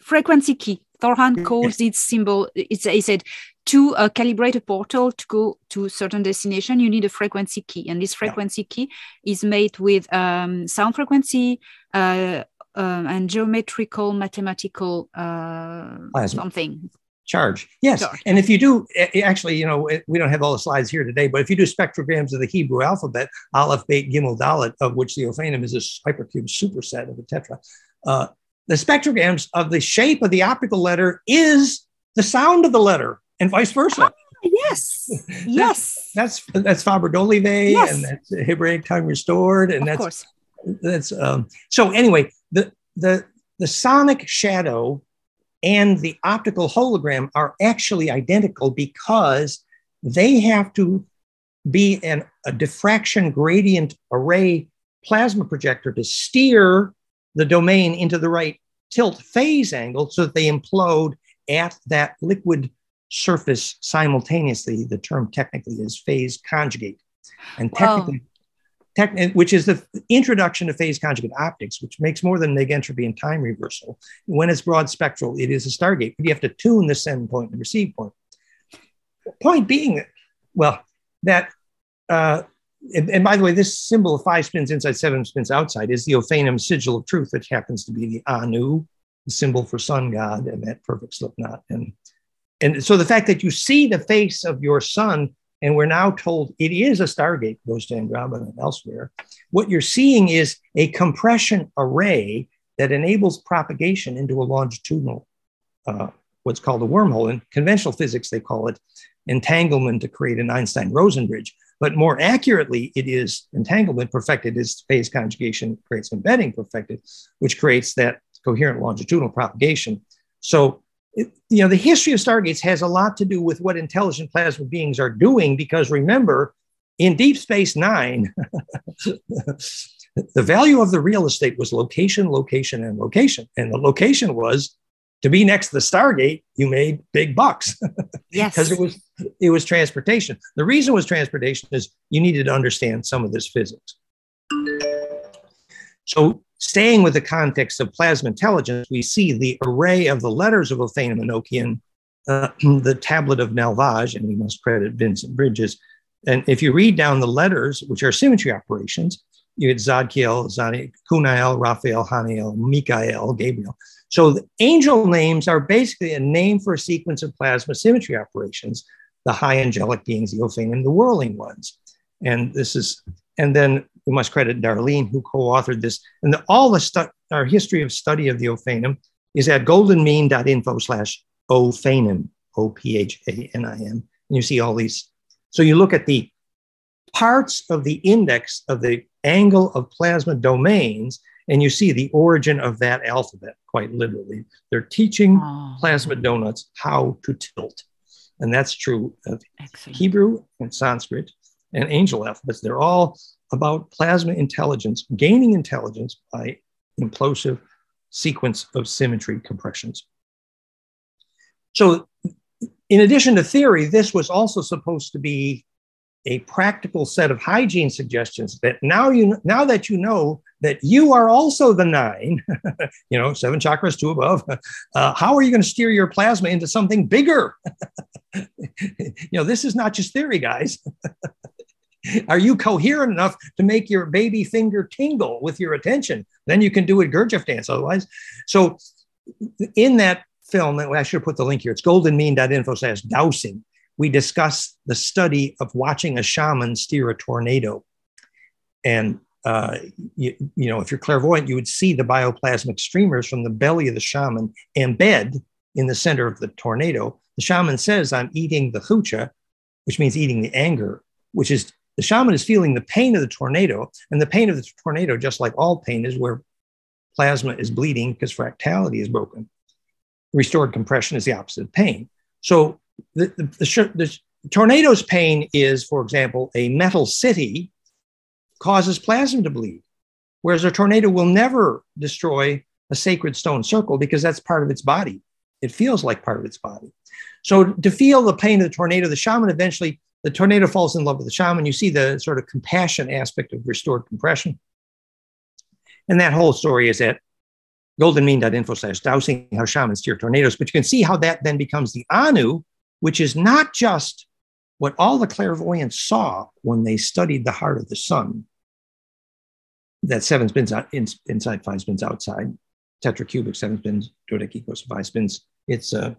frequency key. Thor Han calls its symbol. It's he said to uh, calibrate a portal to go to a certain destination, you need a frequency key, and this frequency yeah. key is made with um, sound frequency. Uh, uh, and geometrical mathematical uh, something charge. Yes. Charge. And if you do, actually, you know, we don't have all the slides here today, but if you do spectrograms of the Hebrew alphabet, Aleph, Beit, Gimel, Dalet, of which the Ophanim is a hypercube superset of a tetra, uh, the spectrograms of the shape of the optical letter is the sound of the letter and vice versa. Ah, yes. Yes. that's that's Fabre d'Olivet yes. and that's Hebraic time restored. And of that's course. that's um, so anyway, the the the sonic shadow and the optical hologram are actually identical because they have to be an, a diffraction gradient array plasma projector to steer the domain into the right tilt phase angle so that they implode at that liquid surface simultaneously. The term technically is phase conjugate. And technically, which is the introduction to phase conjugate optics, which makes more than negentropy and time reversal. When it's broad spectral, it is a Stargate, but you have to tune the send point and receive point. Point being, well, that, uh, and, and, by the way, this symbol of five spins inside, seven spins outside is the Ophanim sigil of truth, which happens to be the Anu, the symbol for sun god, and that perfect slip knot. And, and so the fact that you see the face of your sun and we're now told it is a Stargate, goes to Andromeda and elsewhere. What you're seeing is a compression array that enables propagation into a longitudinal, uh, what's called a wormhole. In conventional physics, they call it entanglement to create an Einstein Rosen bridge. But more accurately, it is entanglement perfected is phase conjugation creates embedding perfected, which creates that coherent longitudinal propagation. So you know, the history of stargates has a lot to do with what intelligent plasma beings are doing, because remember, in Deep Space Nine, the value of the real estate was location, location, and location. And the location was to be next to the Stargate, you made big bucks. yes. Because it was it was transportation. The reason was transportation is you needed to understand some of this physics. So Staying with the context of plasma intelligence, we see the array of the letters of Ophanim Enochian, uh, the tablet of Nalvage, and we must credit Vincent Bridges. And if you read down the letters, which are symmetry operations, you get Zadkiel, Zani, Kunael, Raphael, Haniel, Mikael, Gabriel. So the angel names are basically a name for a sequence of plasma symmetry operations, the high angelic beings, the Ophanim, the whirling ones. And this is, and then we must credit Darlene, who co-authored this. And the, all the stu- our history of study of the Ophanim is at goldenmean.info slash Ophanim, O-P-H-A-N-I-M. And you see all these. So you look at the parts of the index of the angle of plasma domains, and you see the origin of that alphabet, quite literally. They're teaching oh. plasma donuts how to tilt. And that's true of Excellent. Hebrew and Sanskrit and angel alphabets. They're all about plasma intelligence, gaining intelligence by implosive sequence of symmetry compressions. So, in addition to theory, this was also supposed to be a practical set of hygiene suggestions that now you now that you know that you are also the nine, you know, seven chakras, two above. Uh, how are you going to steer your plasma into something bigger? you know, this is not just theory, guys. Are you coherent enough to make your baby finger tingle with your attention? Then you can do a Gurdjieff dance. Otherwise, so in that film, I should have put the link here. It's goldenmean.info slash dowsing. We discuss the study of watching a shaman steer a tornado. And uh, you, you, know, if you're clairvoyant, you would see the bioplasmic streamers from the belly of the shaman embed in the center of the tornado. The shaman says, I'm eating the hucha, which means eating the anger, which is the shaman is feeling the pain of the tornado. And the pain of the tornado, just like all pain, is where plasma is bleeding because fractality is broken. Restored compression is the opposite of pain. So the, the, the, the tornado's pain is, for example, a metal city causes plasma to bleed, whereas a tornado will never destroy a sacred stone circle because that's part of its body. It feels like part of its body. So to feel the pain of the tornado, the shaman eventually, the tornado falls in love with the shaman. You see the sort of compassion aspect of restored compression. And that whole story is at goldenmean.info slash dowsing how shamans steer tornadoes. But you can see how that then becomes the Anu, which is not just what all the clairvoyants saw when they studied the heart of the sun. That seven spins out, in, inside, five spins outside, tetracubic, seven spins, dodecahedral, five spins. It's a,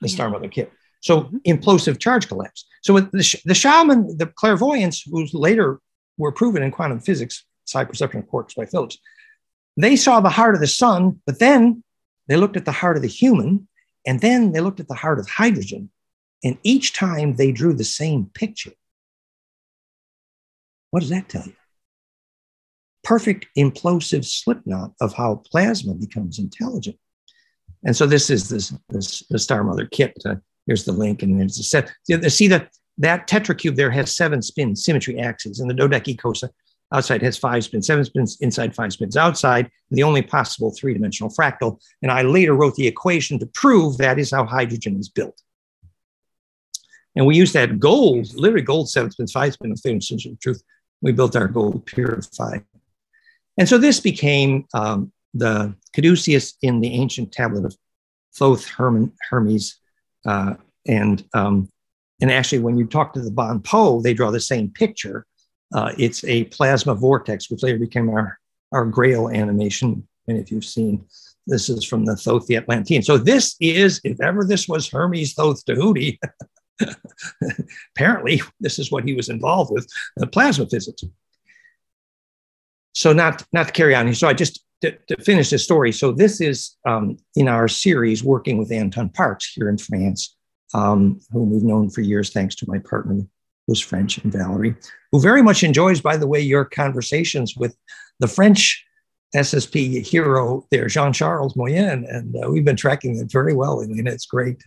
the Star Mother kit. So mm-hmm. implosive charge collapse. So the, the shaman, the clairvoyants, who later were proven in quantum physics, psi perception of quarks by Phillips, they saw the heart of the sun, but then they looked at the heart of the human, and then they looked at the heart of hydrogen. And each time they drew the same picture. What does that tell you? Perfect implosive slipknot of how plasma becomes intelligent. And so this is this, this the Star Mother kit. Uh, here's the link, and there's a set. See that that tetracube there has seven spin symmetry axes, and the dodecacosa outside has five spins, seven spins inside, five spins outside, the only possible three dimensional fractal. And I later wrote the equation to prove that is how hydrogen is built. And we used that gold, literally gold seven spins, five spins, famous of truth. We built our gold purified. And so this became um, the caduceus in the ancient tablet of Thoth Hermes. Uh, and um, and actually, when you talk to the Bon Po, they draw the same picture. Uh, it's a plasma vortex, which later became our, our Grail animation. And if you've seen, this is from the Thoth the Atlantean. So this is, if ever this was Hermes Thoth Tahuti, apparently this is what he was involved with, uh, plasma physics. So not, not to carry on. So I just, to, to finish the story. So this is um, in our series working with Anton Parks here in France um, whom we've known for years, thanks to my partner, who's French, and Valerie, who very much enjoys, by the way, your conversations with the French SSP hero there, Jean Charles Moyen. And uh, we've been tracking it very well, I mean, It's great.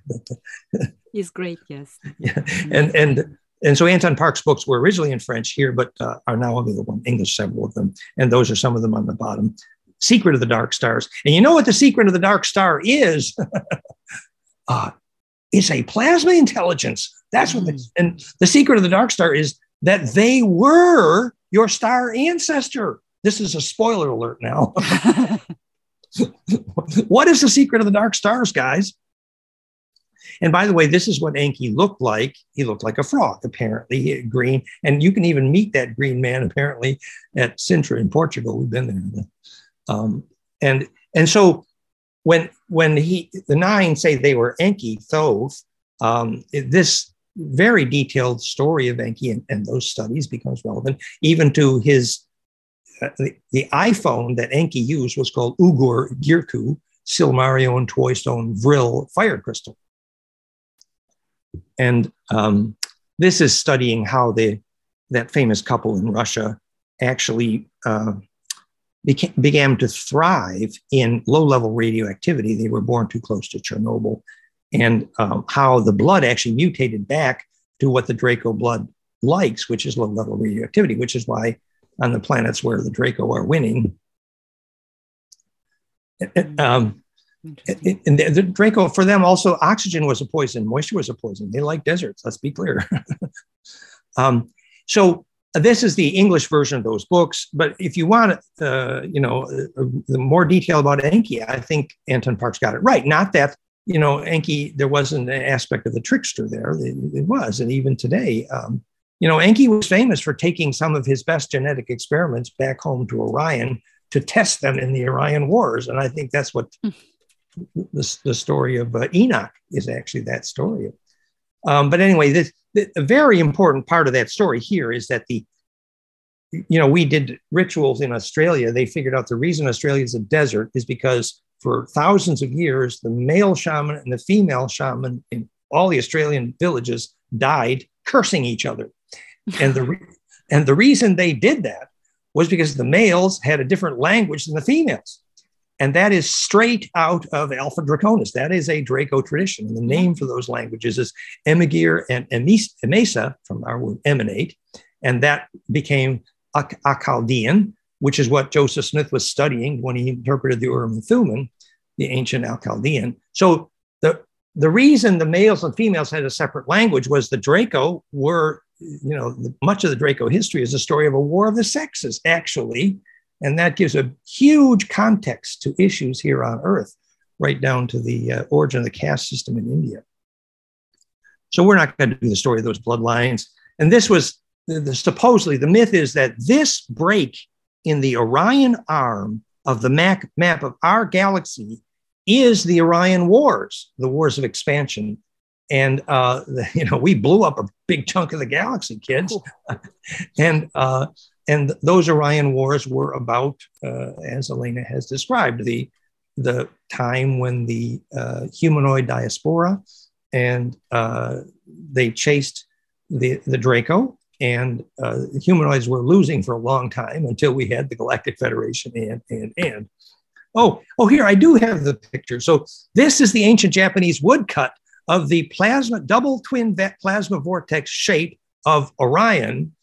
He's great, yes. Yeah. And, and, and so Anton Parks' books were originally in French here, but uh, are now available in English, several of them. And those are some of them on the bottom. Secret of the Dark Stars. And you know what the secret of the Dark Star is? uh, is a plasma intelligence. That's what, mm. and the secret of the dark star is that they were your star ancestor. This is a spoiler alert now. what is the secret of the dark stars, guys? And by the way, this is what Enki looked like. He looked like a frog, apparently, he green. And you can even meet that green man, apparently, at Sintra in Portugal. We've been there. Um, and, and so when when he the nine say they were Enki Thoth, um, this very detailed story of Enki and, and, those studies becomes relevant even to his uh, the, the, iPhone that Enki used was called Ugur Girku Silmarion Toystone Vril Fire Crystal. And um, this is studying how the that famous couple in Russia actually uh, became, began to thrive in low level radioactivity. They were born too close to Chernobyl, and um, how the blood actually mutated back to what the Draco blood likes, which is low level radioactivity, which is why on the planets where the Draco are winning, um, and the, the Draco, for them also, oxygen was a poison, moisture was a poison. They like deserts, let's be clear. um, so this is the English version of those books. But if you want, uh, you know, uh, the more detail about Enki, I think Anton Parks got it right. Not that you know, Enki, there wasn't an aspect of the trickster there. It, it was. And even today, um, you know, Enki was famous for taking some of his best genetic experiments back home to Orion to test them in the Orion Wars. And I think that's what hmm. the, the story of uh, Enoch is actually that story. Um, but anyway, this, the, a very important part of that story here is that the, you know, we did rituals in Australia. They figured out the reason Australia is a desert is because for thousands of years, the male shaman and the female shaman in all the Australian villages died cursing each other. And the, and the reason they did that was because the males had a different language than the females. And that is straight out of Alpha Draconis. That is a Draco tradition. And the name for those languages is Emegir and Emesa, from our word emanate. And that became Akkadian, which is what Joseph Smith was studying when he interpreted the Urim and Thummim the ancient Akkadian. So the the reason the males and females had a separate language was the Draco were, you know, the, much of the Draco history is a story of a war of the sexes, actually. And that gives a huge context to issues here on Earth, right down to the uh, origin of the caste system in India. So we're not going to do the story of those bloodlines. And this was the, the, supposedly the myth is that this break in the Orion arm of the map, map of our galaxy is the Orion Wars, the wars of expansion. And, uh, you know, we blew up a big chunk of the galaxy, kids. and, uh, and those Orion Wars were about, uh, as Elena has described, the, the time when the uh, humanoid diaspora and uh, they chased the, the Draco and uh, humanoids were losing for a long time until we had the Galactic Federation and, and, and. Oh, oh, here I do have the picture. So this is the ancient Japanese woodcut of the plasma double twin plasma vortex shape of Orion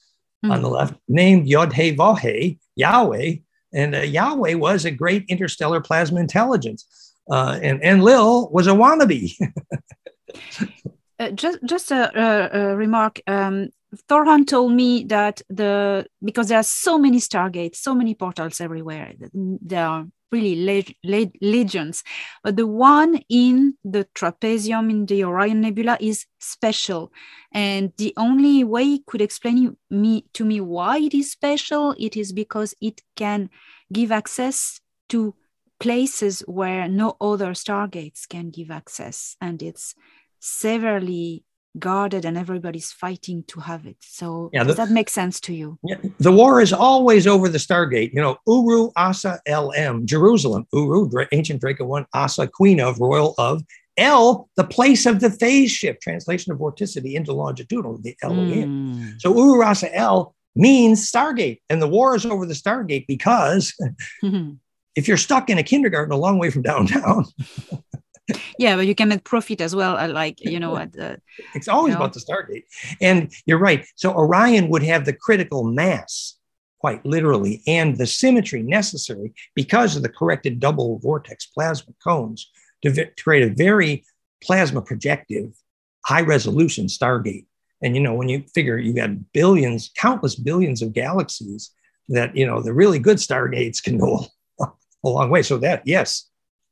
mm-hmm. on the hmm. left, named Yod He Vahe, Yahweh. And uh, Yahweh was a great interstellar plasma intelligence. Uh, and Lil was a wannabe. uh, just just a, a, a remark. Um, Thor Han told me that the because there are so many stargates, so many portals everywhere. There are really leg, leg, legions, but the one in the trapezium in the Orion Nebula is special, and the only way could explain me to me why it is special, it is because it can give access to places where no other stargates can give access, and it's severely guarded and everybody's fighting to have it. So yeah, the, does that make sense to you? Yeah, the war is always over the Stargate. You know, Uru Asa LM, Jerusalem, Uru, ancient Draco one, Asa, queen of, royal of, L, the place of the phase shift, translation of vorticity into longitudinal, the L mm. So Uru Asa L means Stargate, and the war is over the Stargate because if you're stuck in a kindergarten a long way from downtown, yeah, but you can make profit as well. Uh, like you know, at the, it's always you know. about the Stargate. And you're right. So Orion would have the critical mass, quite literally, and the symmetry necessary because of the corrected double vortex plasma cones to, v- to create a very plasma projective, high resolution Stargate. And you know, when you figure you've got billions, countless billions of galaxies, that you know the really good Stargates can go a long way. So that yes,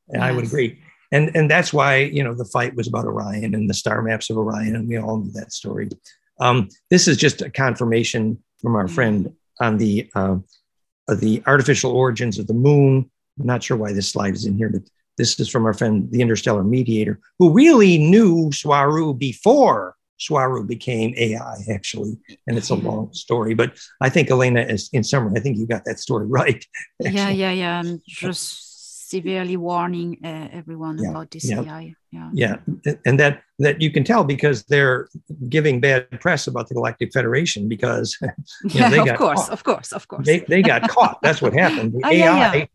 yes. I would agree and and that's why you know the fight was about Orion and the star maps of Orion, and we all know that story. Um, this is just a confirmation from our friend on the uh, the artificial origins of the moon. I'm not sure why this slide is in here, but this is from our friend, the interstellar mediator, who really knew Swaruu before Swaruu became AI, actually. And it's a mm-hmm. long story, but I think Elena is in summary. I think you got that story right. Actually. Yeah, yeah, yeah. I'm just severely warning uh, everyone yeah, about DCI. Yeah. yeah, yeah, and that that you can tell because they're giving bad press about the Galactic Federation because you know, they of course, caught. of course, of course, they, they got caught. That's what happened. The oh, AI yeah,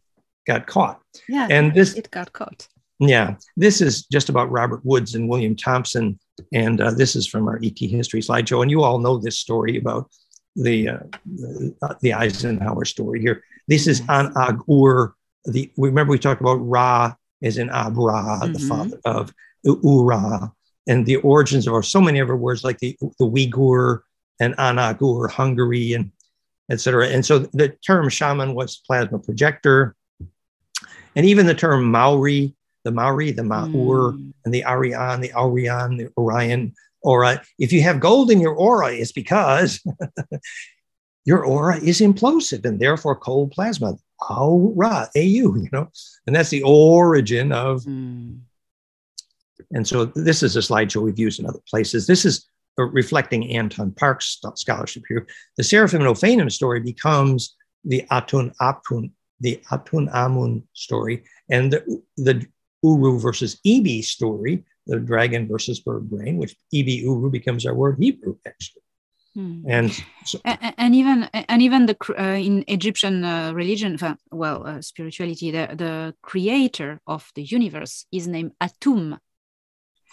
got caught. Yeah, and this it got caught. Yeah, this is just about Robert Woods and William Tompkins, and uh, this is from our ET history slideshow. And you all know this story about the uh, the, uh, the Eisenhower story here. This is on Agur the remember we talked about Ra as in Abra, mm-hmm. the father of Ura, and the origins of our, so many other words like the, the Uyghur and Anagur, Hungary, and etc. And so the term shaman was plasma projector. And even the term Maori, the Maori, the Maur, mm. and the Arian, the Arian, the Orion aura. If you have gold in your aura, it's because your aura is implosive and therefore cold plasma. Aura, AU, you know, and that's the origin of. Mm. And so this is a slideshow we've used in other places. This is reflecting Anton Parks' scholarship here. The Seraphim and Ophanim story becomes the Atun Apun, the Atun Amun story, and the, the Uru versus Ibi story, the dragon versus bird brain, which Ibi Uru becomes our word Hebrew actually. Hmm. And, so, and, and even and even the uh, in Egyptian uh, religion, well, uh, spirituality, the, the creator of the universe is named Atum.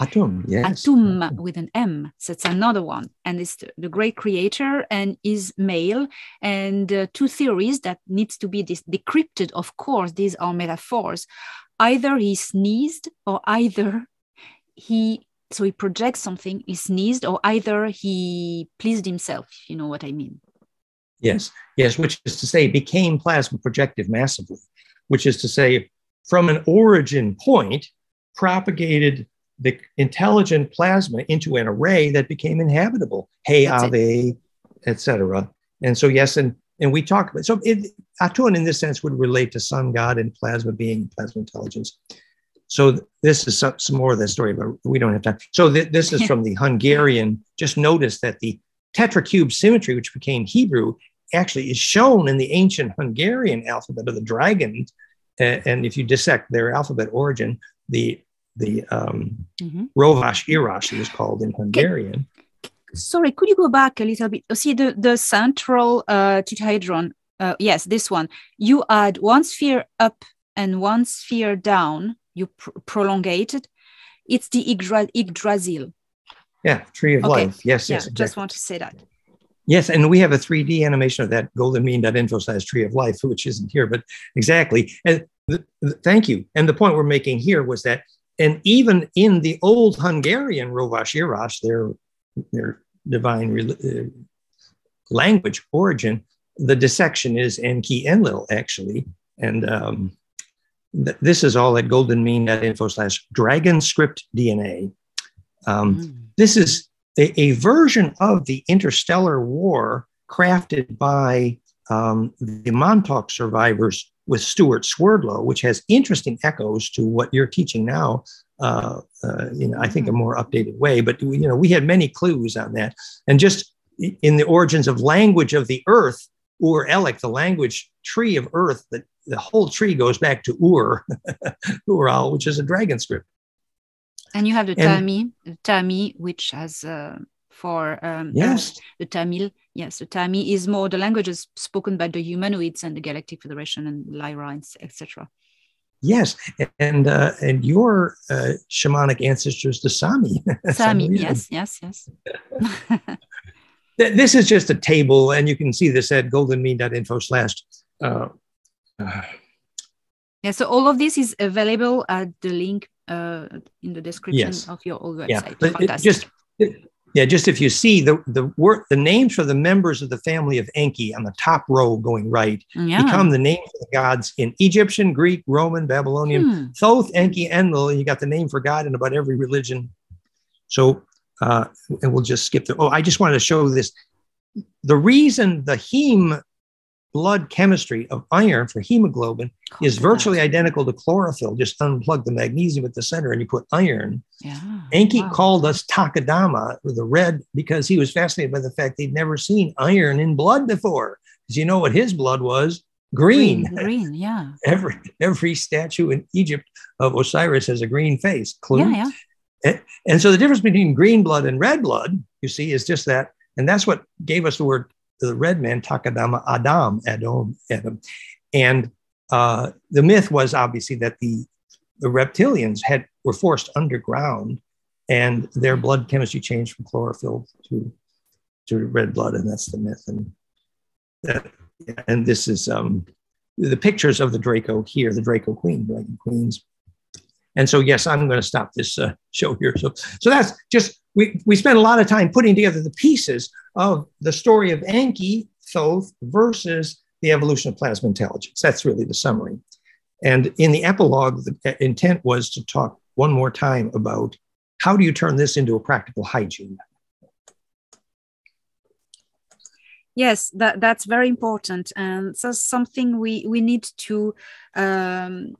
Atum, yes. Atum with an M. So it's another one, and it's the, the great creator and is male. And uh, two theories that needs to be decrypted. Of course, these are metaphors. Either he sneezed, or either he so he projects something, he sneezed, or either he pleased himself, you know what I mean. Yes, yes, which is to say, became plasma projective massively, which is to say, from an origin point, propagated the intelligent plasma into an array that became inhabitable. Hey, Ave, etc. And so, yes, and and we talk about so it, Atun in this sense would relate to sun god and plasma being plasma intelligence. So this is some, some more of the story, but we don't have time. So th- this is from the Hungarian. Just notice that the tetracube symmetry, which became Hebrew, actually is shown in the ancient Hungarian alphabet of the dragons. Uh, and if you dissect their alphabet origin, the the um, mm-hmm. Rovás Írás is called in Hungarian. Sorry, could you go back a little bit? See the the central uh, tetrahedron. Uh, yes, this one. You add one sphere up and one sphere down you pr- prolongate it. It's the Yggdra- Yggdrasil. Yeah, tree of okay. life. Yes, yeah, yes. Exactly. Just want to say that. Yes, and we have a 3D animation of that goldenmean.info slash tree of life, which isn't here, but exactly. And th- th- thank you. And the point we're making here was that, and even in the old Hungarian Rovás Írás, their, their divine re- uh, language origin, the dissection is Enki Enlil, actually. And um, this is all at goldenmean.info slash dragon script DNA. Um, mm. This is a, a, version of the interstellar war crafted by um, the Montauk survivors with Stewart Swerdlow, which has interesting echoes to what you're teaching now. Uh, uh, in I think a more updated way, but you know we had many clues on that, and just in the origins of language of the Earth, Ur Elek, the language tree of Earth that the whole tree goes back to Ur, Ural, which is a dragon script. And you have the Tami, the Tami, which has uh, for um, yes. Uh, the Tamil. Yes, the Tami is more the languages spoken by the humanoids and the Galactic Federation and Lyra, etc. Yes, and uh, and your uh, shamanic ancestors, the Sami. Sami, yes, yes, yes. this is just a table, and you can see this at goldenmean.info slash uh, yeah, so all of this is available at the link uh, in the description yes. of your old website. Yeah, just yeah, just if you see the the work, the names for the members of the family of Enki on the top row going right yeah. become the names of the gods in Egyptian, Greek, Roman, Babylonian, hmm. Thoth, Enki, Enlil, and you got the name for God in about every religion. So, uh, and we'll just skip the. Oh, I just wanted to show this. The reason the heme blood chemistry of iron for hemoglobin oh, is virtually identical to chlorophyll. Just unplug the magnesium at the center and you put iron. Yeah. Enki wow. called us Takadama, the red, because he was fascinated by the fact he'd never seen iron in blood before. Because you know what his blood was? Green. Green, green yeah. every every statue in Egypt of Osiris has a green face. Clue. Yeah, yeah. And, and so the difference between green blood and red blood, you see, is just that. And that's what gave us the word the red man, Takadama Adam, Adam, Adam. And uh, the myth was obviously that the, the reptilians had were forced underground and their blood chemistry changed from chlorophyll to, to red blood. And that's the myth. And, that, and this is um, the pictures of the Draco here, the Draco Queen, Dragon Queens. And so, yes, I'm going to stop this uh, show here. So, so that's just we we spent a lot of time putting together the pieces of the story of Enki, Thoth versus the evolution of plasma intelligence. That's really the summary. And in the epilogue, the intent was to talk one more time about how do you turn this into a practical hygiene? Yes, that, that's very important. And so something we, we need to um,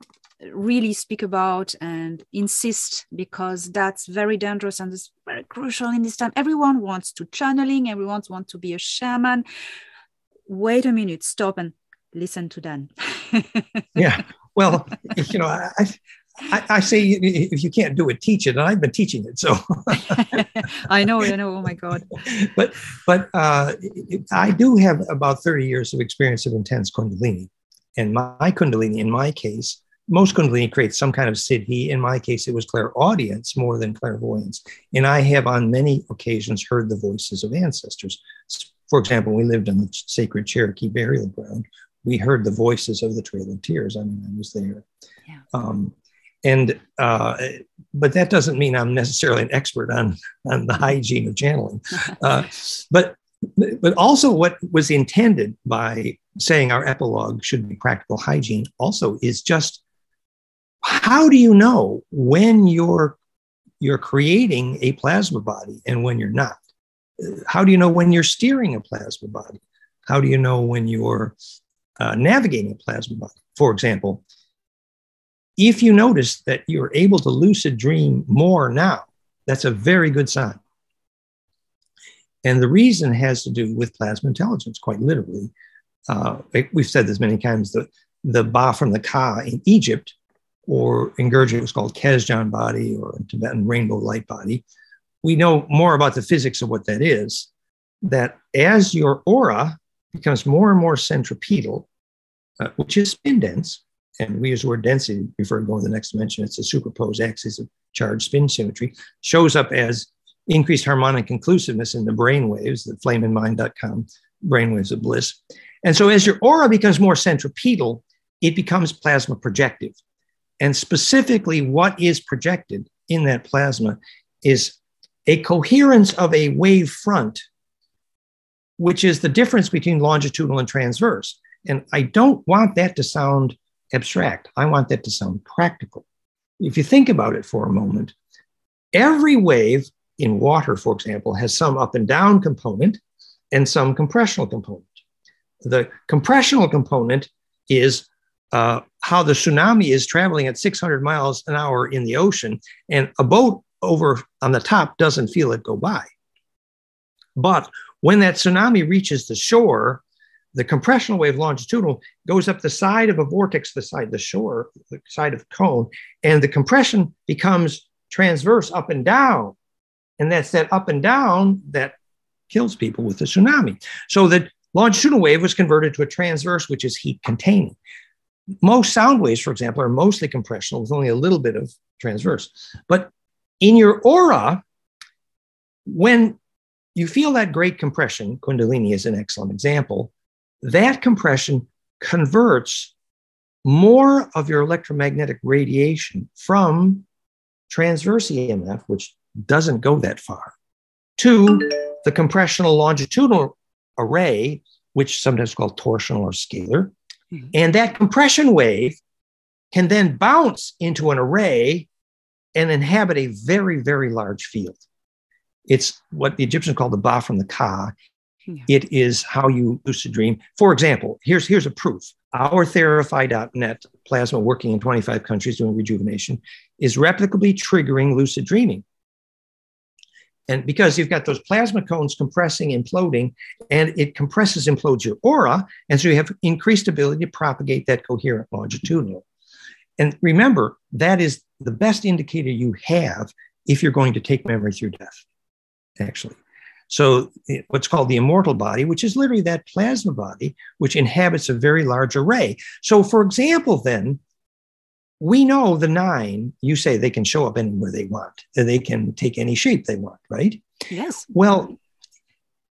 really speak about and insist because that's very dangerous and it's very crucial in this time. Everyone wants to channeling, everyone wants to be a shaman. Wait a minute, stop and listen to Dan. yeah. Well, you know, I, I, I, say if you can't do it, teach it, and I've been teaching it. So I know, I know. Oh my God! But but uh, I do have about thirty years of experience of intense Kundalini, and my, my Kundalini, in my case, most Kundalini creates some kind of siddhi. In my case, it was clairaudience more than clairvoyance, and I have on many occasions heard the voices of ancestors. For example, we lived on the sacred Cherokee burial ground. We heard the voices of the Trail of Tears. I mean, I was there. Yeah. Um, and uh, but that doesn't mean I'm necessarily an expert on on the hygiene of channeling. Uh, but but also what was intended by saying our epilogue should be practical hygiene also is just how do you know when you're you're creating a plasma body and when you're not how do you know when you're steering a plasma body how do you know when you're uh, navigating a plasma body for example if you notice that you're able to lucid dream more now, that's a very good sign. And the reason has to do with plasma intelligence, quite literally. Uh, we've said this many times the, the Ba from the Ka in Egypt, or in Gurdjieff, it was called Kesdjan body or Tibetan rainbow light body. We know more about the physics of what that is. That as your aura becomes more and more centripetal, uh, which is spin dense, and we use the word density before going to the next dimension. It's a superposed axis of charge spin symmetry, shows up as increased harmonic inclusiveness in the brain waves, the flameinmind.com brainwaves of bliss. And so as your aura becomes more centripetal, it becomes plasma projective. And specifically, what is projected in that plasma is a coherence of a wave front, which is the difference between longitudinal and transverse. And I don't want that to sound abstract. I want that to sound practical. If you think about it for a moment, every wave in water, for example, has some up and down component and some compressional component. The compressional component is uh, how the tsunami is traveling at 600 miles an hour in the ocean, and a boat over on the top doesn't feel it go by. But when that tsunami reaches the shore, the compressional wave longitudinal goes up the side of a vortex, the side, the shore, the side of the cone, and the compression becomes transverse up and down. And that's that up and down that kills people with the tsunami. So the longitudinal wave was converted to a transverse, which is heat containing. Most sound waves, for example, are mostly compressional with only a little bit of transverse. But in your aura, when you feel that great compression, Kundalini is an excellent example, that compression converts more of your electromagnetic radiation from transverse EMF, which doesn't go that far, to the compressional longitudinal array, which sometimes called torsional or scalar. Mm-hmm. And that compression wave can then bounce into an array and inhabit a very, very large field. It's what the Egyptians called the Ba from the Ka. Yeah. It is how you lucid dream. For example, here's, here's a proof. Our Therify.net plasma working in 25 countries doing rejuvenation is replicably triggering lucid dreaming. And because you've got those plasma cones compressing, imploding, and it compresses, implodes your aura. And so you have increased ability to propagate that coherent longitudinal. And remember, that is the best indicator you have if you're going to take memory through death, actually. So, eh, what's called the immortal body, which is literally that plasma body, which inhabits a very large array. So, for example, then, we know the nine, you say they can show up anywhere they want, they can take any shape they want, right? Yes. Well,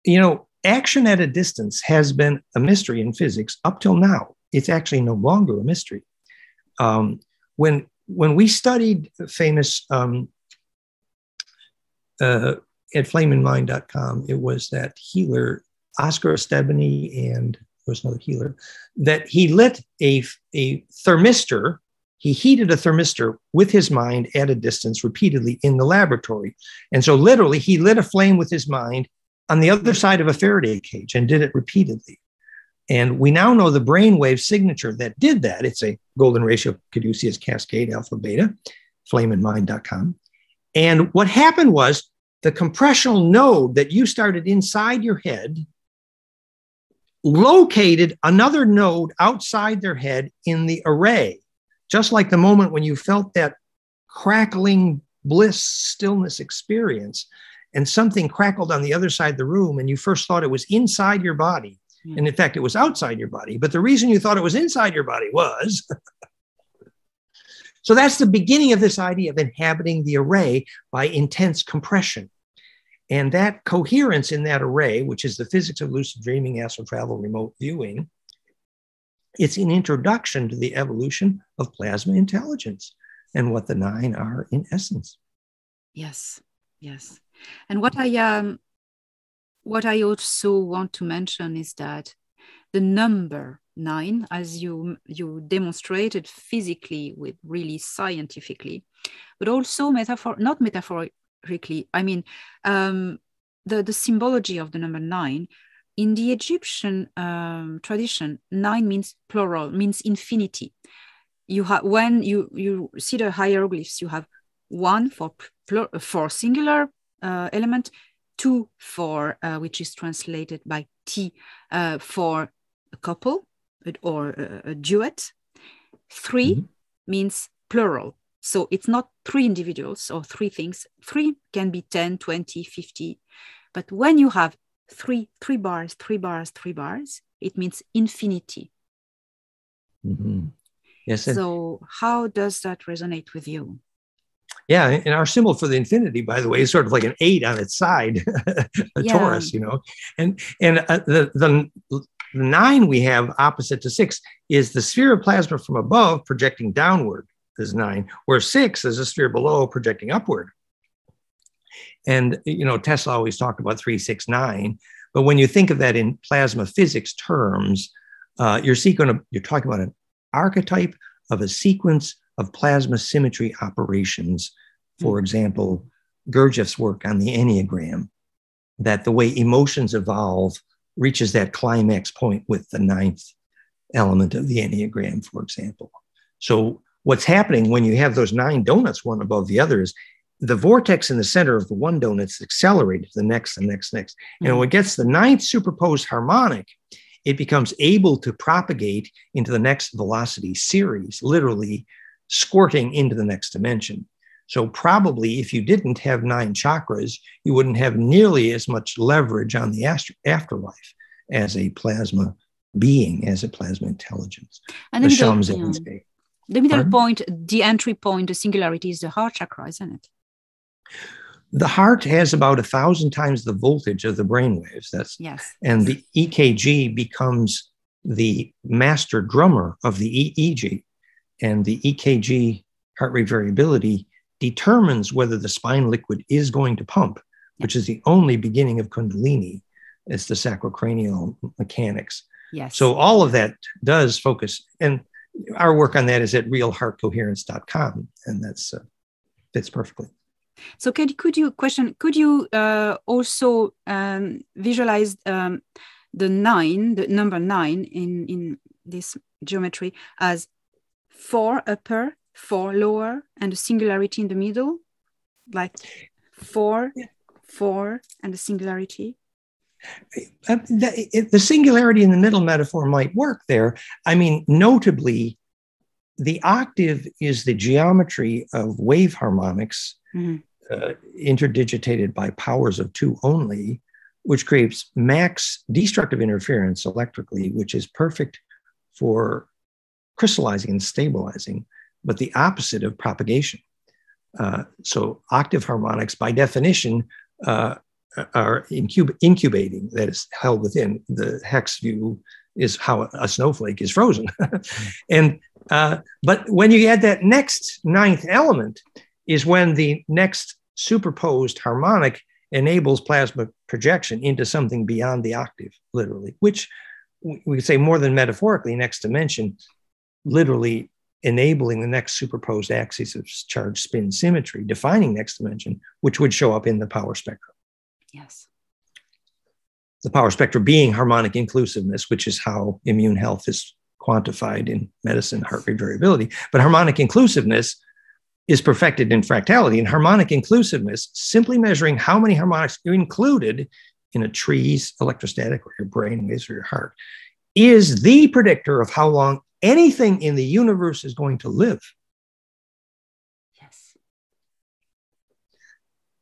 you know, action at a distance has been a mystery in physics up till now. It's actually no longer a mystery. Um, when when we studied famous um, uh, at flameinmind.com, it was that healer, Oscar Estebany, and there was another healer, that he lit a, a thermistor he heated a thermistor with his mind at a distance repeatedly in the laboratory. And so, literally, he lit a flame with his mind on the other side of a Faraday cage and did it repeatedly. And we now know the brainwave signature that did that. It's a golden ratio caduceus cascade alpha beta, flameinmind.com. And what happened was the compressional node that you started inside your head located another node outside their head in the array, just like the moment when you felt that crackling bliss stillness experience and something crackled on the other side of the room and you first thought it was inside your body. Hmm. and in fact it was outside your body. But the reason you thought it was inside your body was so that's the beginning of this idea of inhabiting the array by intense compression. And that coherence in that array, which is the physics of lucid dreaming, astral travel, remote viewing, it's an introduction to the evolution of plasma intelligence and what the nine are in essence. Yes, yes. And what I um, what I also want to mention is that the number nine, as you you demonstrated physically with really scientifically, but also metaphor, not metaphorically. I mean, um, the, the symbology of the number nine, in the Egyptian um, tradition, nine means plural, means infinity. You have when you you see the hieroglyphs, you have one for for singular uh, element, two for uh, which is translated by T uh, for a couple or a, a duet. 3 mm-hmm. means plural, so it's not three individuals or three things. Three can be 10, 20, 50. But when you have three, three bars, three bars, three bars, it means infinity. Mm-hmm. Yes. So how does that resonate with you? Yeah, and our symbol for the infinity, by the way, is sort of like an eight on its side, a yeah. torus, you know, and and uh, the the nine we have opposite to six is the sphere of plasma from above projecting downward is nine, where six is a sphere below projecting upward. And, you know, Tesla always talked about three, six, nine. But when you think of that in plasma physics terms, uh, you're, seeking, you're talking about an archetype of a sequence of plasma symmetry operations. For example, Gurdjieff's work on the Enneagram, that the way emotions evolve reaches that climax point with the ninth element of the Enneagram, for example. So what's happening when you have those nine donuts one above the other is the vortex in the center of the one donut is accelerated to the next, the next, next. Mm-hmm. And when it gets the ninth superposed harmonic, it becomes able to propagate into the next velocity series, literally squirting into the next dimension. So, probably if you didn't have nine chakras, you wouldn't have nearly as much leverage on the afterlife as a plasma being, as a plasma intelligence. And the Shams say the middle Pardon? point, the entry point, the singularity is the heart chakra, isn't it? The heart has about a thousand times the voltage of the brain waves. That's yes. And the EKG becomes the master drummer of the EEG. And the EKG heart rate variability determines whether the spine liquid is going to pump, which is the only beginning of Kundalini. It's the sacrocranial mechanics. Yes. So all of that does focus. And our work on that is at realheartcoherence.com, and that's uh, fits perfectly. So, could, could you question? Could you uh, also um, visualize um, the nine, the number nine in in this geometry as four upper, four lower, and a singularity in the middle, like four, yeah. four, and a singularity? Uh, the, the singularity in the middle metaphor might work there. I mean, notably, the octave is the geometry of wave harmonics mm-hmm. Uh, interdigitated by powers of two only, which creates max destructive interference electrically, which is perfect for crystallizing and stabilizing, but the opposite of propagation. Uh, so, octave harmonics, by definition, uh, are incub- incubating, that is held within the hex view, is how a snowflake is frozen. and uh, but when you add that next ninth element, is when the next superposed harmonic enables plasma projection into something beyond the octave, literally, which we could say more than metaphorically, next dimension literally enabling the next superposed axis of charge spin symmetry, defining next dimension, which would show up in the power spectrum. Yes. The power spectrum being harmonic inclusiveness, which is how immune health is quantified in medicine, heart rate variability. But harmonic inclusiveness is perfected in fractality. And harmonic inclusiveness, simply measuring how many harmonics are included in a tree's electrostatic or your brain waves or your heart, is the predictor of how long anything in the universe is going to live.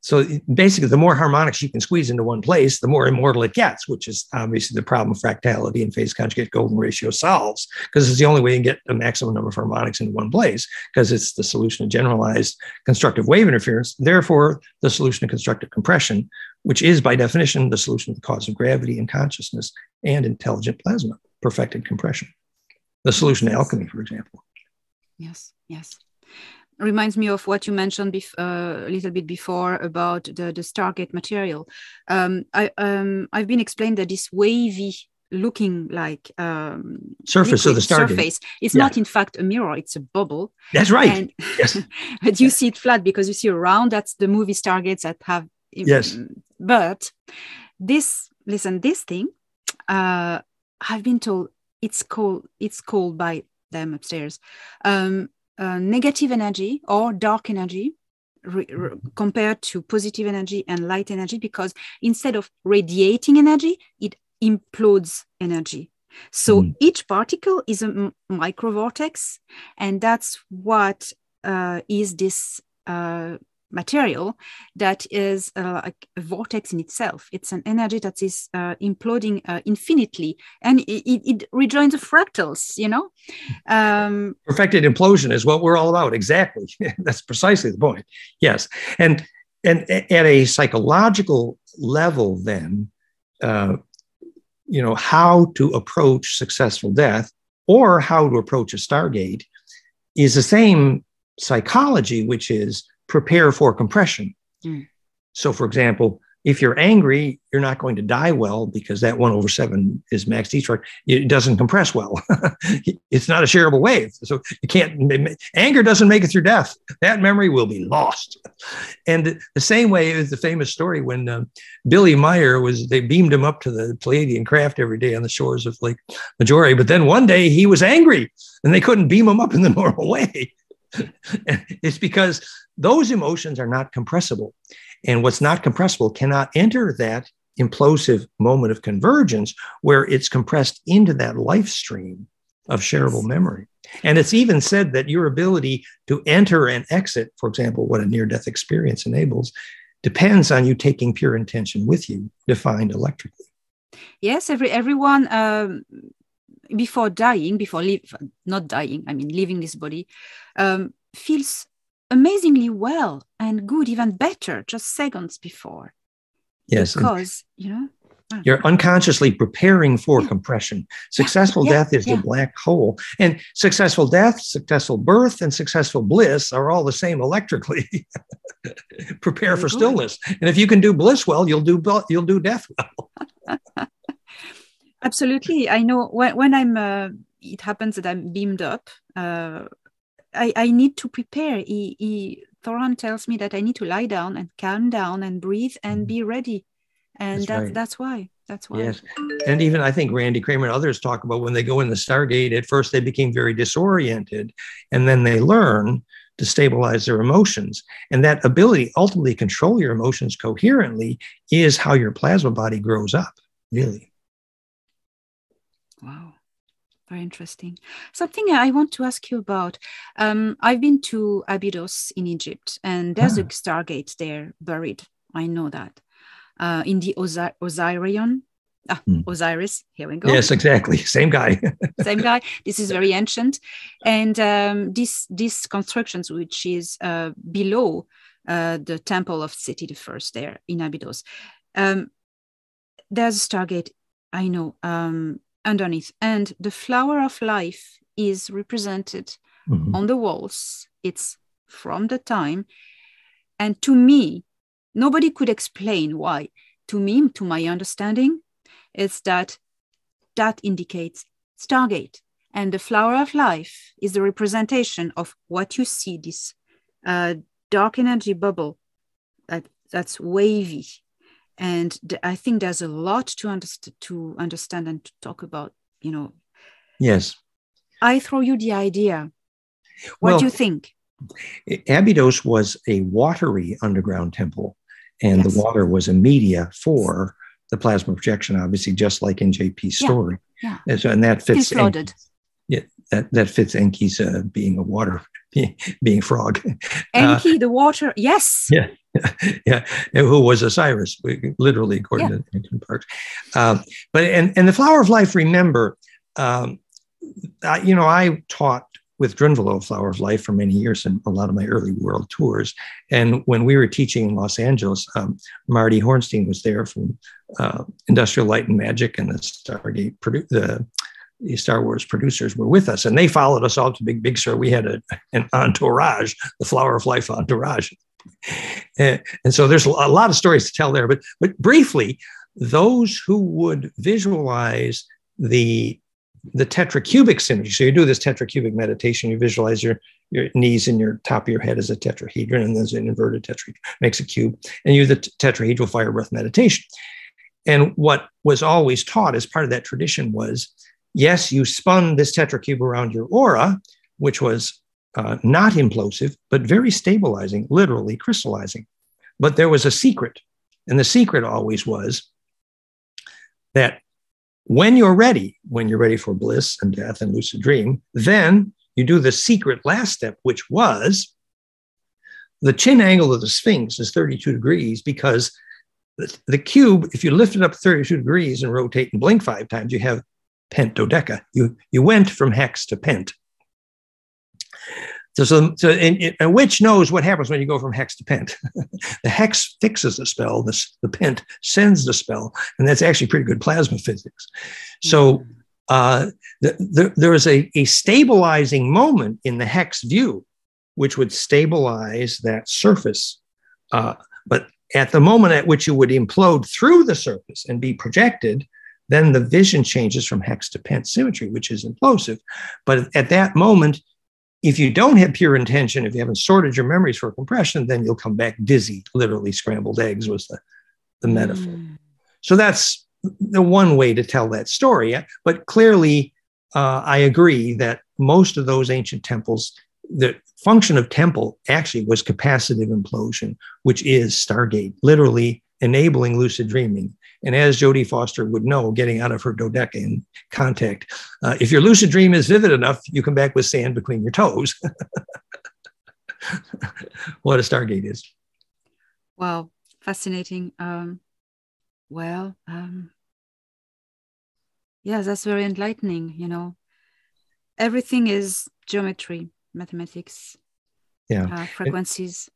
So basically, the more harmonics you can squeeze into one place, the more immortal it gets, which is obviously the problem fractality and phase conjugate golden ratio solves, because it's the only way you can get a maximum number of harmonics into one place, because it's the solution of generalized constructive wave interference, therefore the solution of constructive compression, which is by definition the solution of the cause of gravity and consciousness and intelligent plasma, perfected compression. The solution to alchemy, for example. Yes, yes reminds me of what you mentioned bef- uh, a little bit before about the, the Stargate material. Um, I, um, I've been explained that this wavy looking like um, surface of the Stargate surface it's yeah. not in fact a mirror; it's a bubble. That's right. And, yes. but you see it flat because you see around. That's the movie Stargates that have. Yes. But this, listen, this thing, uh, I've been told it's called it's called by them upstairs. Um, uh, negative energy or dark energy re- re- compared to positive energy and light energy because instead of radiating energy, it implodes energy. So mm. each particle is a m- microvortex, and that's what uh, is this uh, material that is uh, a, a, vortex in itself. It's an energy that is uh, imploding uh, infinitely, and it, it, rejoins the fractals. You know, um, perfected implosion is what we're all about. Exactly, that's precisely the point. Yes, and and at a psychological level, then, uh, you know, how to approach successful death or how to approach a Stargate is the same psychology, which is prepare for compression. Mm. So, for example, if you're angry, you're not going to die well because that one over seven is max Detroit. It doesn't compress well. it's not a shareable wave. So you can't, anger doesn't make it through death. That memory will be lost. And the same way is the famous story when uh, Billy Meier was, they beamed him up to the Pleiadian craft every day on the shores of Lake Maggiore. But then one day he was angry and they couldn't beam him up in the normal way. It's because those emotions are not compressible. And what's not compressible cannot enter that implosive moment of convergence where it's compressed into that life stream of shareable memory. And it's even said that your ability to enter and exit, for example, what a near death experience enables, depends on you taking pure intention with you, defined electrically. Yes, every everyone um, before dying, before leave, not dying, I mean leaving this body, um, feels amazingly well and good, even better, just seconds before. Yes, because you know you're unconsciously preparing for yeah. compression. Successful yeah, death is yeah. the black hole. And successful death, successful birth, and successful bliss are all the same electrically. Prepare Very for good. stillness. And if you can do bliss well, you'll do you'll do death well. Absolutely. I know when, when I'm uh, it happens that I'm beamed up, uh, I, I need to prepare. He, he, Thor Han tells me that I need to lie down and calm down and breathe and mm-hmm. be ready. And that's, that, right. that's why. That's why. Yes. And even I think Randy Cramer and others talk about when they go in the Stargate, at first they became very disoriented and then they learn to stabilize their emotions. And that ability ultimately control your emotions coherently is how your plasma body grows up, really. Wow very interesting. Something I want to ask you about. Um, I've been to Abydos in Egypt, and there's a ah. stargate there buried. I know that uh, in the Osir- Osirion. Ah, hmm. Osiris. Here we go. Yes, exactly. Same guy. Same guy. This is very ancient, and um, this this constructions, which is uh, below uh, the temple of Seti the First there in Abydos. Um, there's a stargate. I know. Um, underneath. And the flower of life is represented mm-hmm. on the walls. It's from the time. And to me, nobody could explain why. To me, to my understanding, it's that that indicates Stargate. And the flower of life is the representation of what you see, this uh, dark energy bubble that, that's wavy. And I think there's a lot to, underst- to understand and to talk about, you know. Yes. I throw you the idea. What well, do you think? Abydos was a watery underground temple, and yes. the water was a media for the plasma projection, obviously, just like in JP's story. Yeah. yeah. And, so, and that fits. Yeah, that, that fits Enki's uh, being a water, being frog. Enki, uh, the water, yes. Yeah, yeah, who was Osiris, literally, according yeah. to Anton Parks. Um, but and and the flower of life. Remember, um, I, you know, I taught with Drunvalo Flower of Life for many years in a lot of my early world tours. And when we were teaching in Los Angeles, um, Marty Hornstein was there from uh, Industrial Light and Magic and the Stargate, produ- the, the, Star Wars producers were with us, and they followed us all to Big Big Sur. We had a, an entourage, the Flower of Life entourage. And, and so there's a lot of stories to tell there, but but briefly, those who would visualize the the tetracubic synergy. So you do this tetracubic meditation, you visualize your, your knees and your top of your head as a tetrahedron, and there's an inverted tetrahedron, makes a cube, and you do the tetrahedral fire breath meditation. And what was always taught as part of that tradition was yes, you spun this tetracube around your aura, which was uh, not implosive, but very stabilizing, literally crystallizing. But there was a secret. And the secret always was that when you're ready, when you're ready for bliss and death and lucid dream, then you do the secret last step, which was the chin angle of the Sphinx is 32 degrees because the, the cube, if you lift it up 32 degrees and rotate and blink five times, you have pentodeca. You, you went from hex to pent. So, so, so and, and which knows what happens when you go from hex to pent. the hex fixes the spell, the, the pent sends the spell, and that's actually pretty good plasma physics. So hmm. uh, the, the, there is a, a stabilizing moment in the hex view, which would stabilize that surface. Uh, but at the moment at which you would implode through the surface and be projected, then the vision changes from hex to pent symmetry, which is implosive. But at that moment, if you don't have pure intention, if you haven't sorted your memories for compression, then you'll come back dizzy. Literally, scrambled eggs was the, the metaphor. Mm. So that's the one way to tell that story. But clearly, uh, I agree that most of those ancient temples, the function of temple actually was capacitive implosion, which is Stargate, literally enabling lucid dreaming. And as Jodie Foster would know, getting out of her dodecan contact, uh, if your lucid dream is vivid enough, you come back with sand between your toes. what a Stargate is. Wow, fascinating. Um, well, um, yeah, that's very enlightening. You know, everything is geometry, mathematics, yeah, uh, frequencies.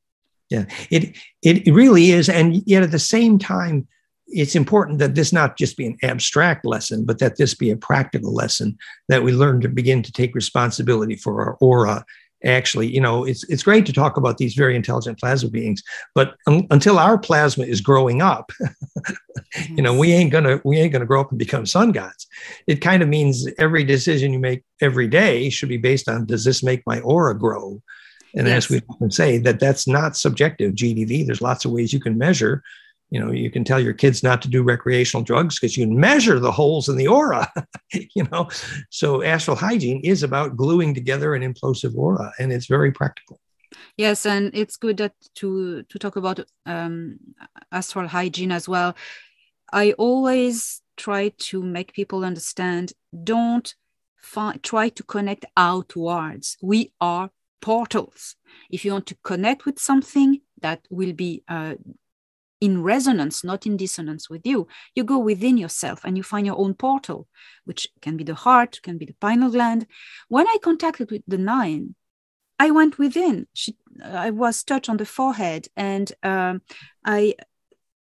Yeah, it it really is, and yet at the same time, it's important that this not just be an abstract lesson, but that this be a practical lesson that we learn to begin to take responsibility for our aura. Actually, you know, it's it's great to talk about these very intelligent plasma beings, but un- until our plasma is growing up, you know, we ain't gonna we ain't gonna grow up and become sun gods. It kind of means every decision you make every day should be based on does this make my aura grow? And yes. as we often say, that that's not subjective GDV. There's lots of ways you can measure you know you can tell your kids not to do recreational drugs because you measure the holes in the aura you know? So astral hygiene is about gluing together an implosive aura and it's very practical. Yes and it's good that to to talk about um, astral hygiene as well. I always try to make people understand don't fi- try to connect outwards. We are portals. If you want to connect with something that will be uh, in resonance, not in dissonance with you. You go within yourself and you find your own portal, which can be the heart, can be the pineal gland. When I contacted with the nine, I went within. She, I was touched on the forehead, and um, I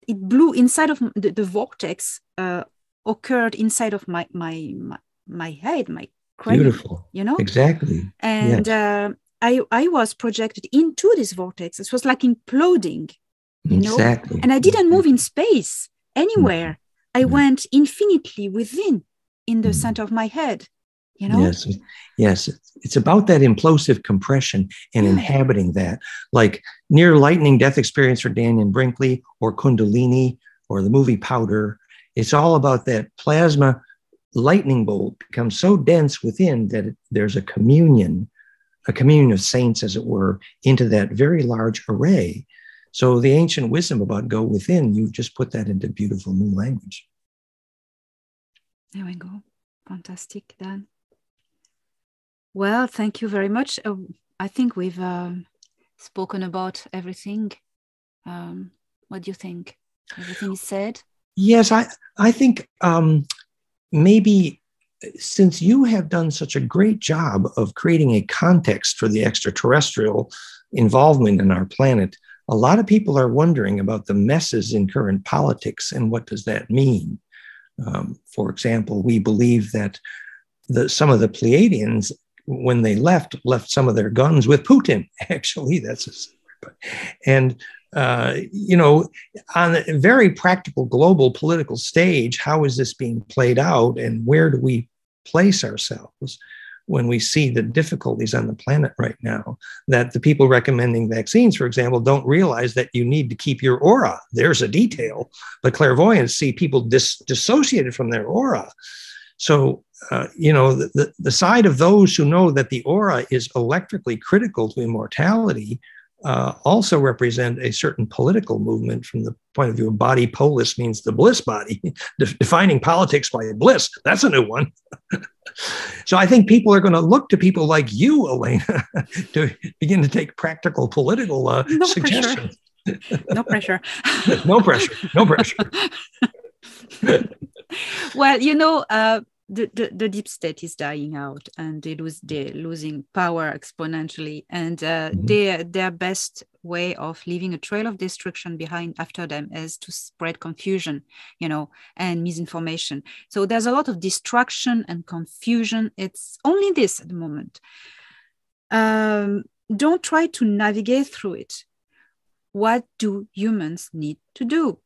it blew inside of the, the vortex. Uh, occurred inside of my my my, my head, my cranium. Beautiful. You know exactly. And yes. uh, I I was projected into this vortex. It was like imploding exactly. and i didn't move in space anywhere mm-hmm. i mm-hmm. went infinitely within in the mm-hmm. center of my head You know? Yes, yes. It's about that implosive compression and yeah. inhabiting that, like near lightning death experience for Dannion Brinkley or Kundalini or the movie Powder. It's all about that plasma lightning bolt becomes so dense within that it, there's a communion, a communion of saints, as it were, into that very large array. So the ancient wisdom about go within, you just put that into beautiful new language. There we go. Fantastic, Dan. Well, thank you very much. Uh, I think we've um, spoken about everything. Um, what do you think? Everything is said? Yes, I, I think um, maybe since you have done such a great job of creating a context for the extraterrestrial involvement in our planet, a lot of people are wondering about the messes in current politics and what does that mean. Um, for example, we believe that the, some of the Pleiadians, when they left, left some of their guns with Putin. Actually, that's a, and uh, you know, on a very practical global political stage, how is this being played out, and where do we place ourselves? When we see the difficulties on the planet right now that the people recommending vaccines for example don't realize that you need to keep your aura there's a detail but clairvoyants see people dis- dissociated from their aura so uh, you know the, the, side of those who know that the aura is electrically critical to immortality uh, also represent a certain political movement from the point of view of body polis means the bliss body, De- defining politics by bliss. That's a new one. so I think people are going to look to people like you, Elena, to begin to take practical political uh, no suggestions. Pressure. no pressure. no pressure. No pressure. well, you know, uh, the, the, the, deep state is dying out and they lose they're losing power exponentially. And uh, mm-hmm. their their best way of leaving a trail of destruction behind after them is to spread confusion you know and misinformation. So there's a lot of destruction and confusion. It's only this at the moment. Um, don't try to navigate through it. What do humans need to do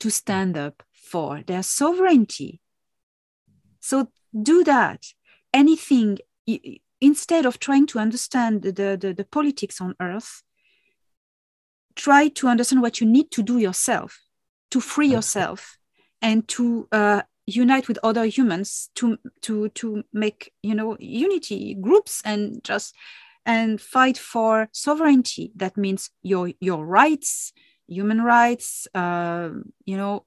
to stand up for their sovereignty so do that. Anything instead of trying to understand the, the, the politics on earth, try to understand what you need to do yourself to free yourself and to uh, unite with other humans to to to make you know unity groups and just and fight for sovereignty that means your your rights human rights uh, you know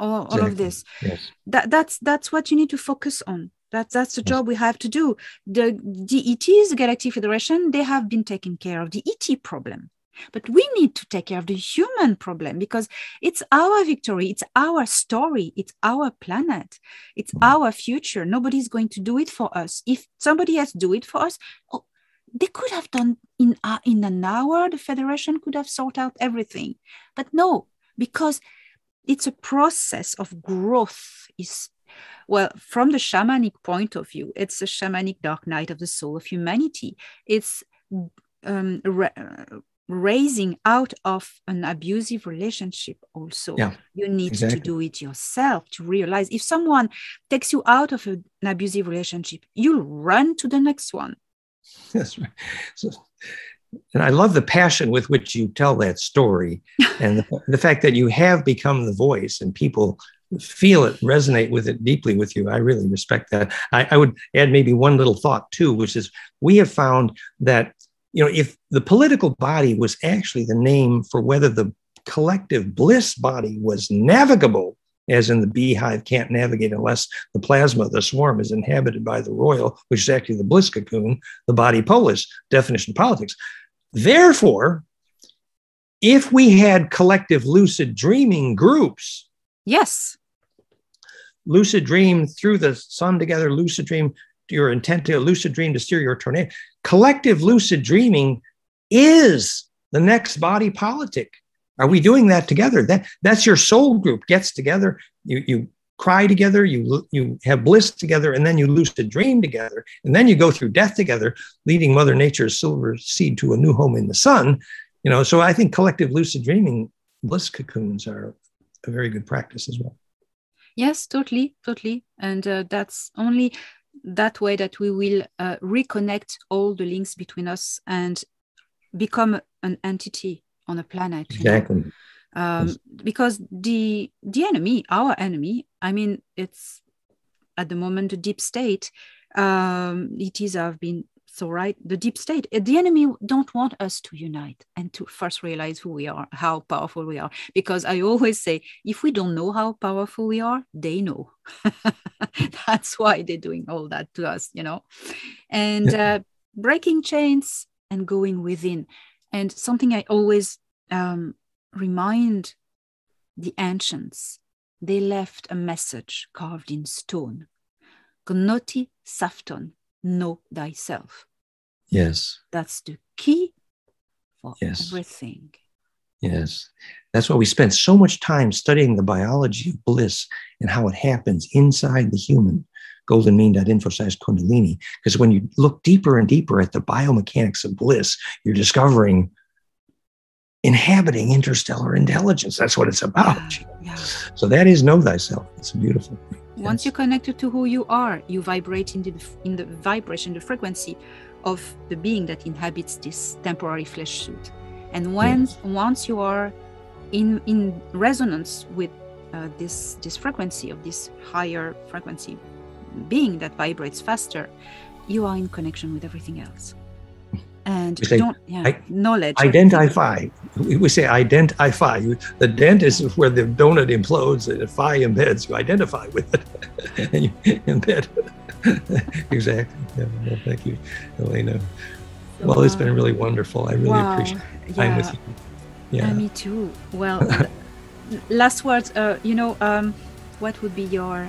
all, exactly. all of this yes. that that's that's what you need to focus on that's that's the yes. job we have to do the dets the galactic federation they have been taking care of the et problem but we need to take care of the human problem because it's our victory it's our story it's our planet it's mm. our future nobody's going to do it for us if somebody else do it for us oh, they could have done in uh, in an hour the federation could have sorted out everything but no because it's a process of growth is well from the shamanic point of view it's a shamanic dark night of the soul of humanity. It's um, raising out of an abusive relationship also. Yeah, you need exactly. to do it yourself to realize if someone takes you out of an abusive relationship you'll run to the next one. That's right. So and I love the passion with which you tell that story and the, the, fact that you have become the voice and people feel it, resonate with it deeply with you. I really respect that. I, I would add maybe one little thought too, which is we have found that, you know, if the political body was actually the name for whether the collective bliss body was navigable, as in the beehive can't navigate unless the plasma of the swarm is inhabited by the royal, which is actually the bliss cocoon, the body polis, definition of politics. Therefore, if we had collective lucid dreaming groups, yes, lucid dream through the sun together, lucid dream, your intent to lucid dream to steer your tornado. Collective lucid dreaming is the next body politic. Are we doing that together? That that's your soul group gets together. You you cry together, you you have bliss together, and then you lucid dream together, and then you go through death together, leading Mother Nature's silver seed to a new home in the sun. You know, so I think collective lucid dreaming bliss cocoons are a very good practice as well. Yes, totally, totally, and uh, that's only that way that we will uh, reconnect all the links between us and become an entity on a planet. Exactly. Um, yes. Because the the enemy, our enemy, I mean, it's at the moment the deep state. Um, it is have been so right the deep state the enemy don't want us to unite and to first realize who we are how powerful we are because i always say if we don't know how powerful we are they know that's why they're doing all that to us you know and uh, breaking chains and going within and something i always um, remind the ancients they left a message carved in stone gnoti safton know thyself. Yes. That's the key for yes. everything. Yes. That's why we spend so much time studying the biology of bliss and how it happens inside the human. Golden Mean.info slash Kundalini. Because when you look deeper and deeper at the biomechanics of bliss, you're discovering inhabiting interstellar intelligence. That's what it's about. Yeah, yeah. So that is know thyself. It's a beautiful thing. Once yes. you're connected to who you are, you vibrate in the in the vibration, the frequency of the being that inhabits this temporary flesh suit. And once yes. once you are in in resonance with uh, this this frequency of this higher frequency being that vibrates faster, you are in connection with everything else and don't yeah, I, knowledge identify we say identify the dent is where the donut implodes and the phi embeds you identify with it. And you embed exactly. Yeah, well, thank you elena. So, well it's been really wonderful. I really wow. appreciate time yeah. with you. Yeah. me too. Well last words uh, you know um, what would be your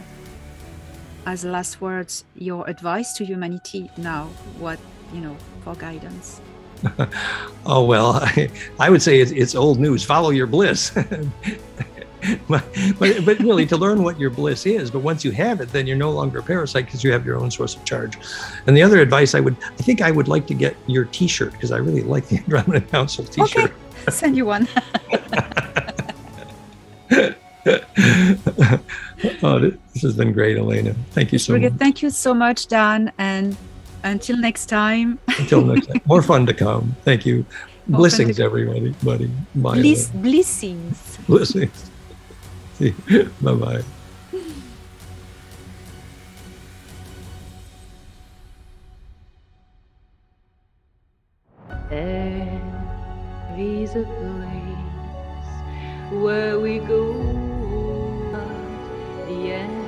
as last words your advice to humanity now? What you know for guidance? oh well, I, I would say it's, it's, old news. Follow your bliss. but, but, but really, to learn what your bliss is. But once you have it, then you're no longer a parasite because you have your own source of charge. And the other advice I would, I think I would like to get your T-shirt because I really like the Andromeda Council T-shirt. Okay, send you one. oh, this has been great, Elena. Thank you so much. Thank you so much, Dan, and until next time. Until next time. More fun to come. Thank you. More blessings, everybody. Buddy. Bye. Bliss, blessings. Blessings. See you. Bye bye. There is a place where we go at the end.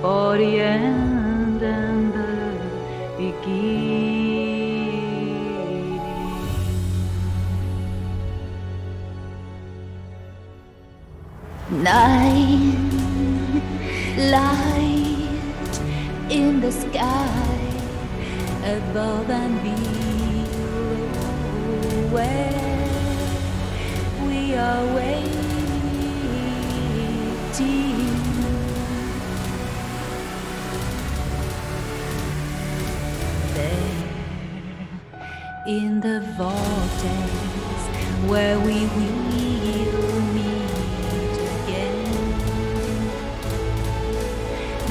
For the end and the beginning. In the sky, above and below, where we are waiting. In the vortex where we will meet again.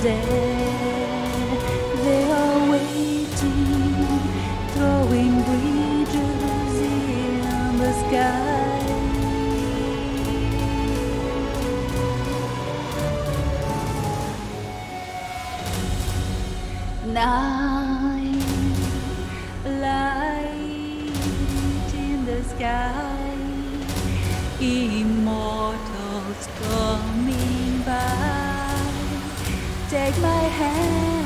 There they are waiting, throwing bridges in the sky. Nine sky, immortals coming by. Take my hand.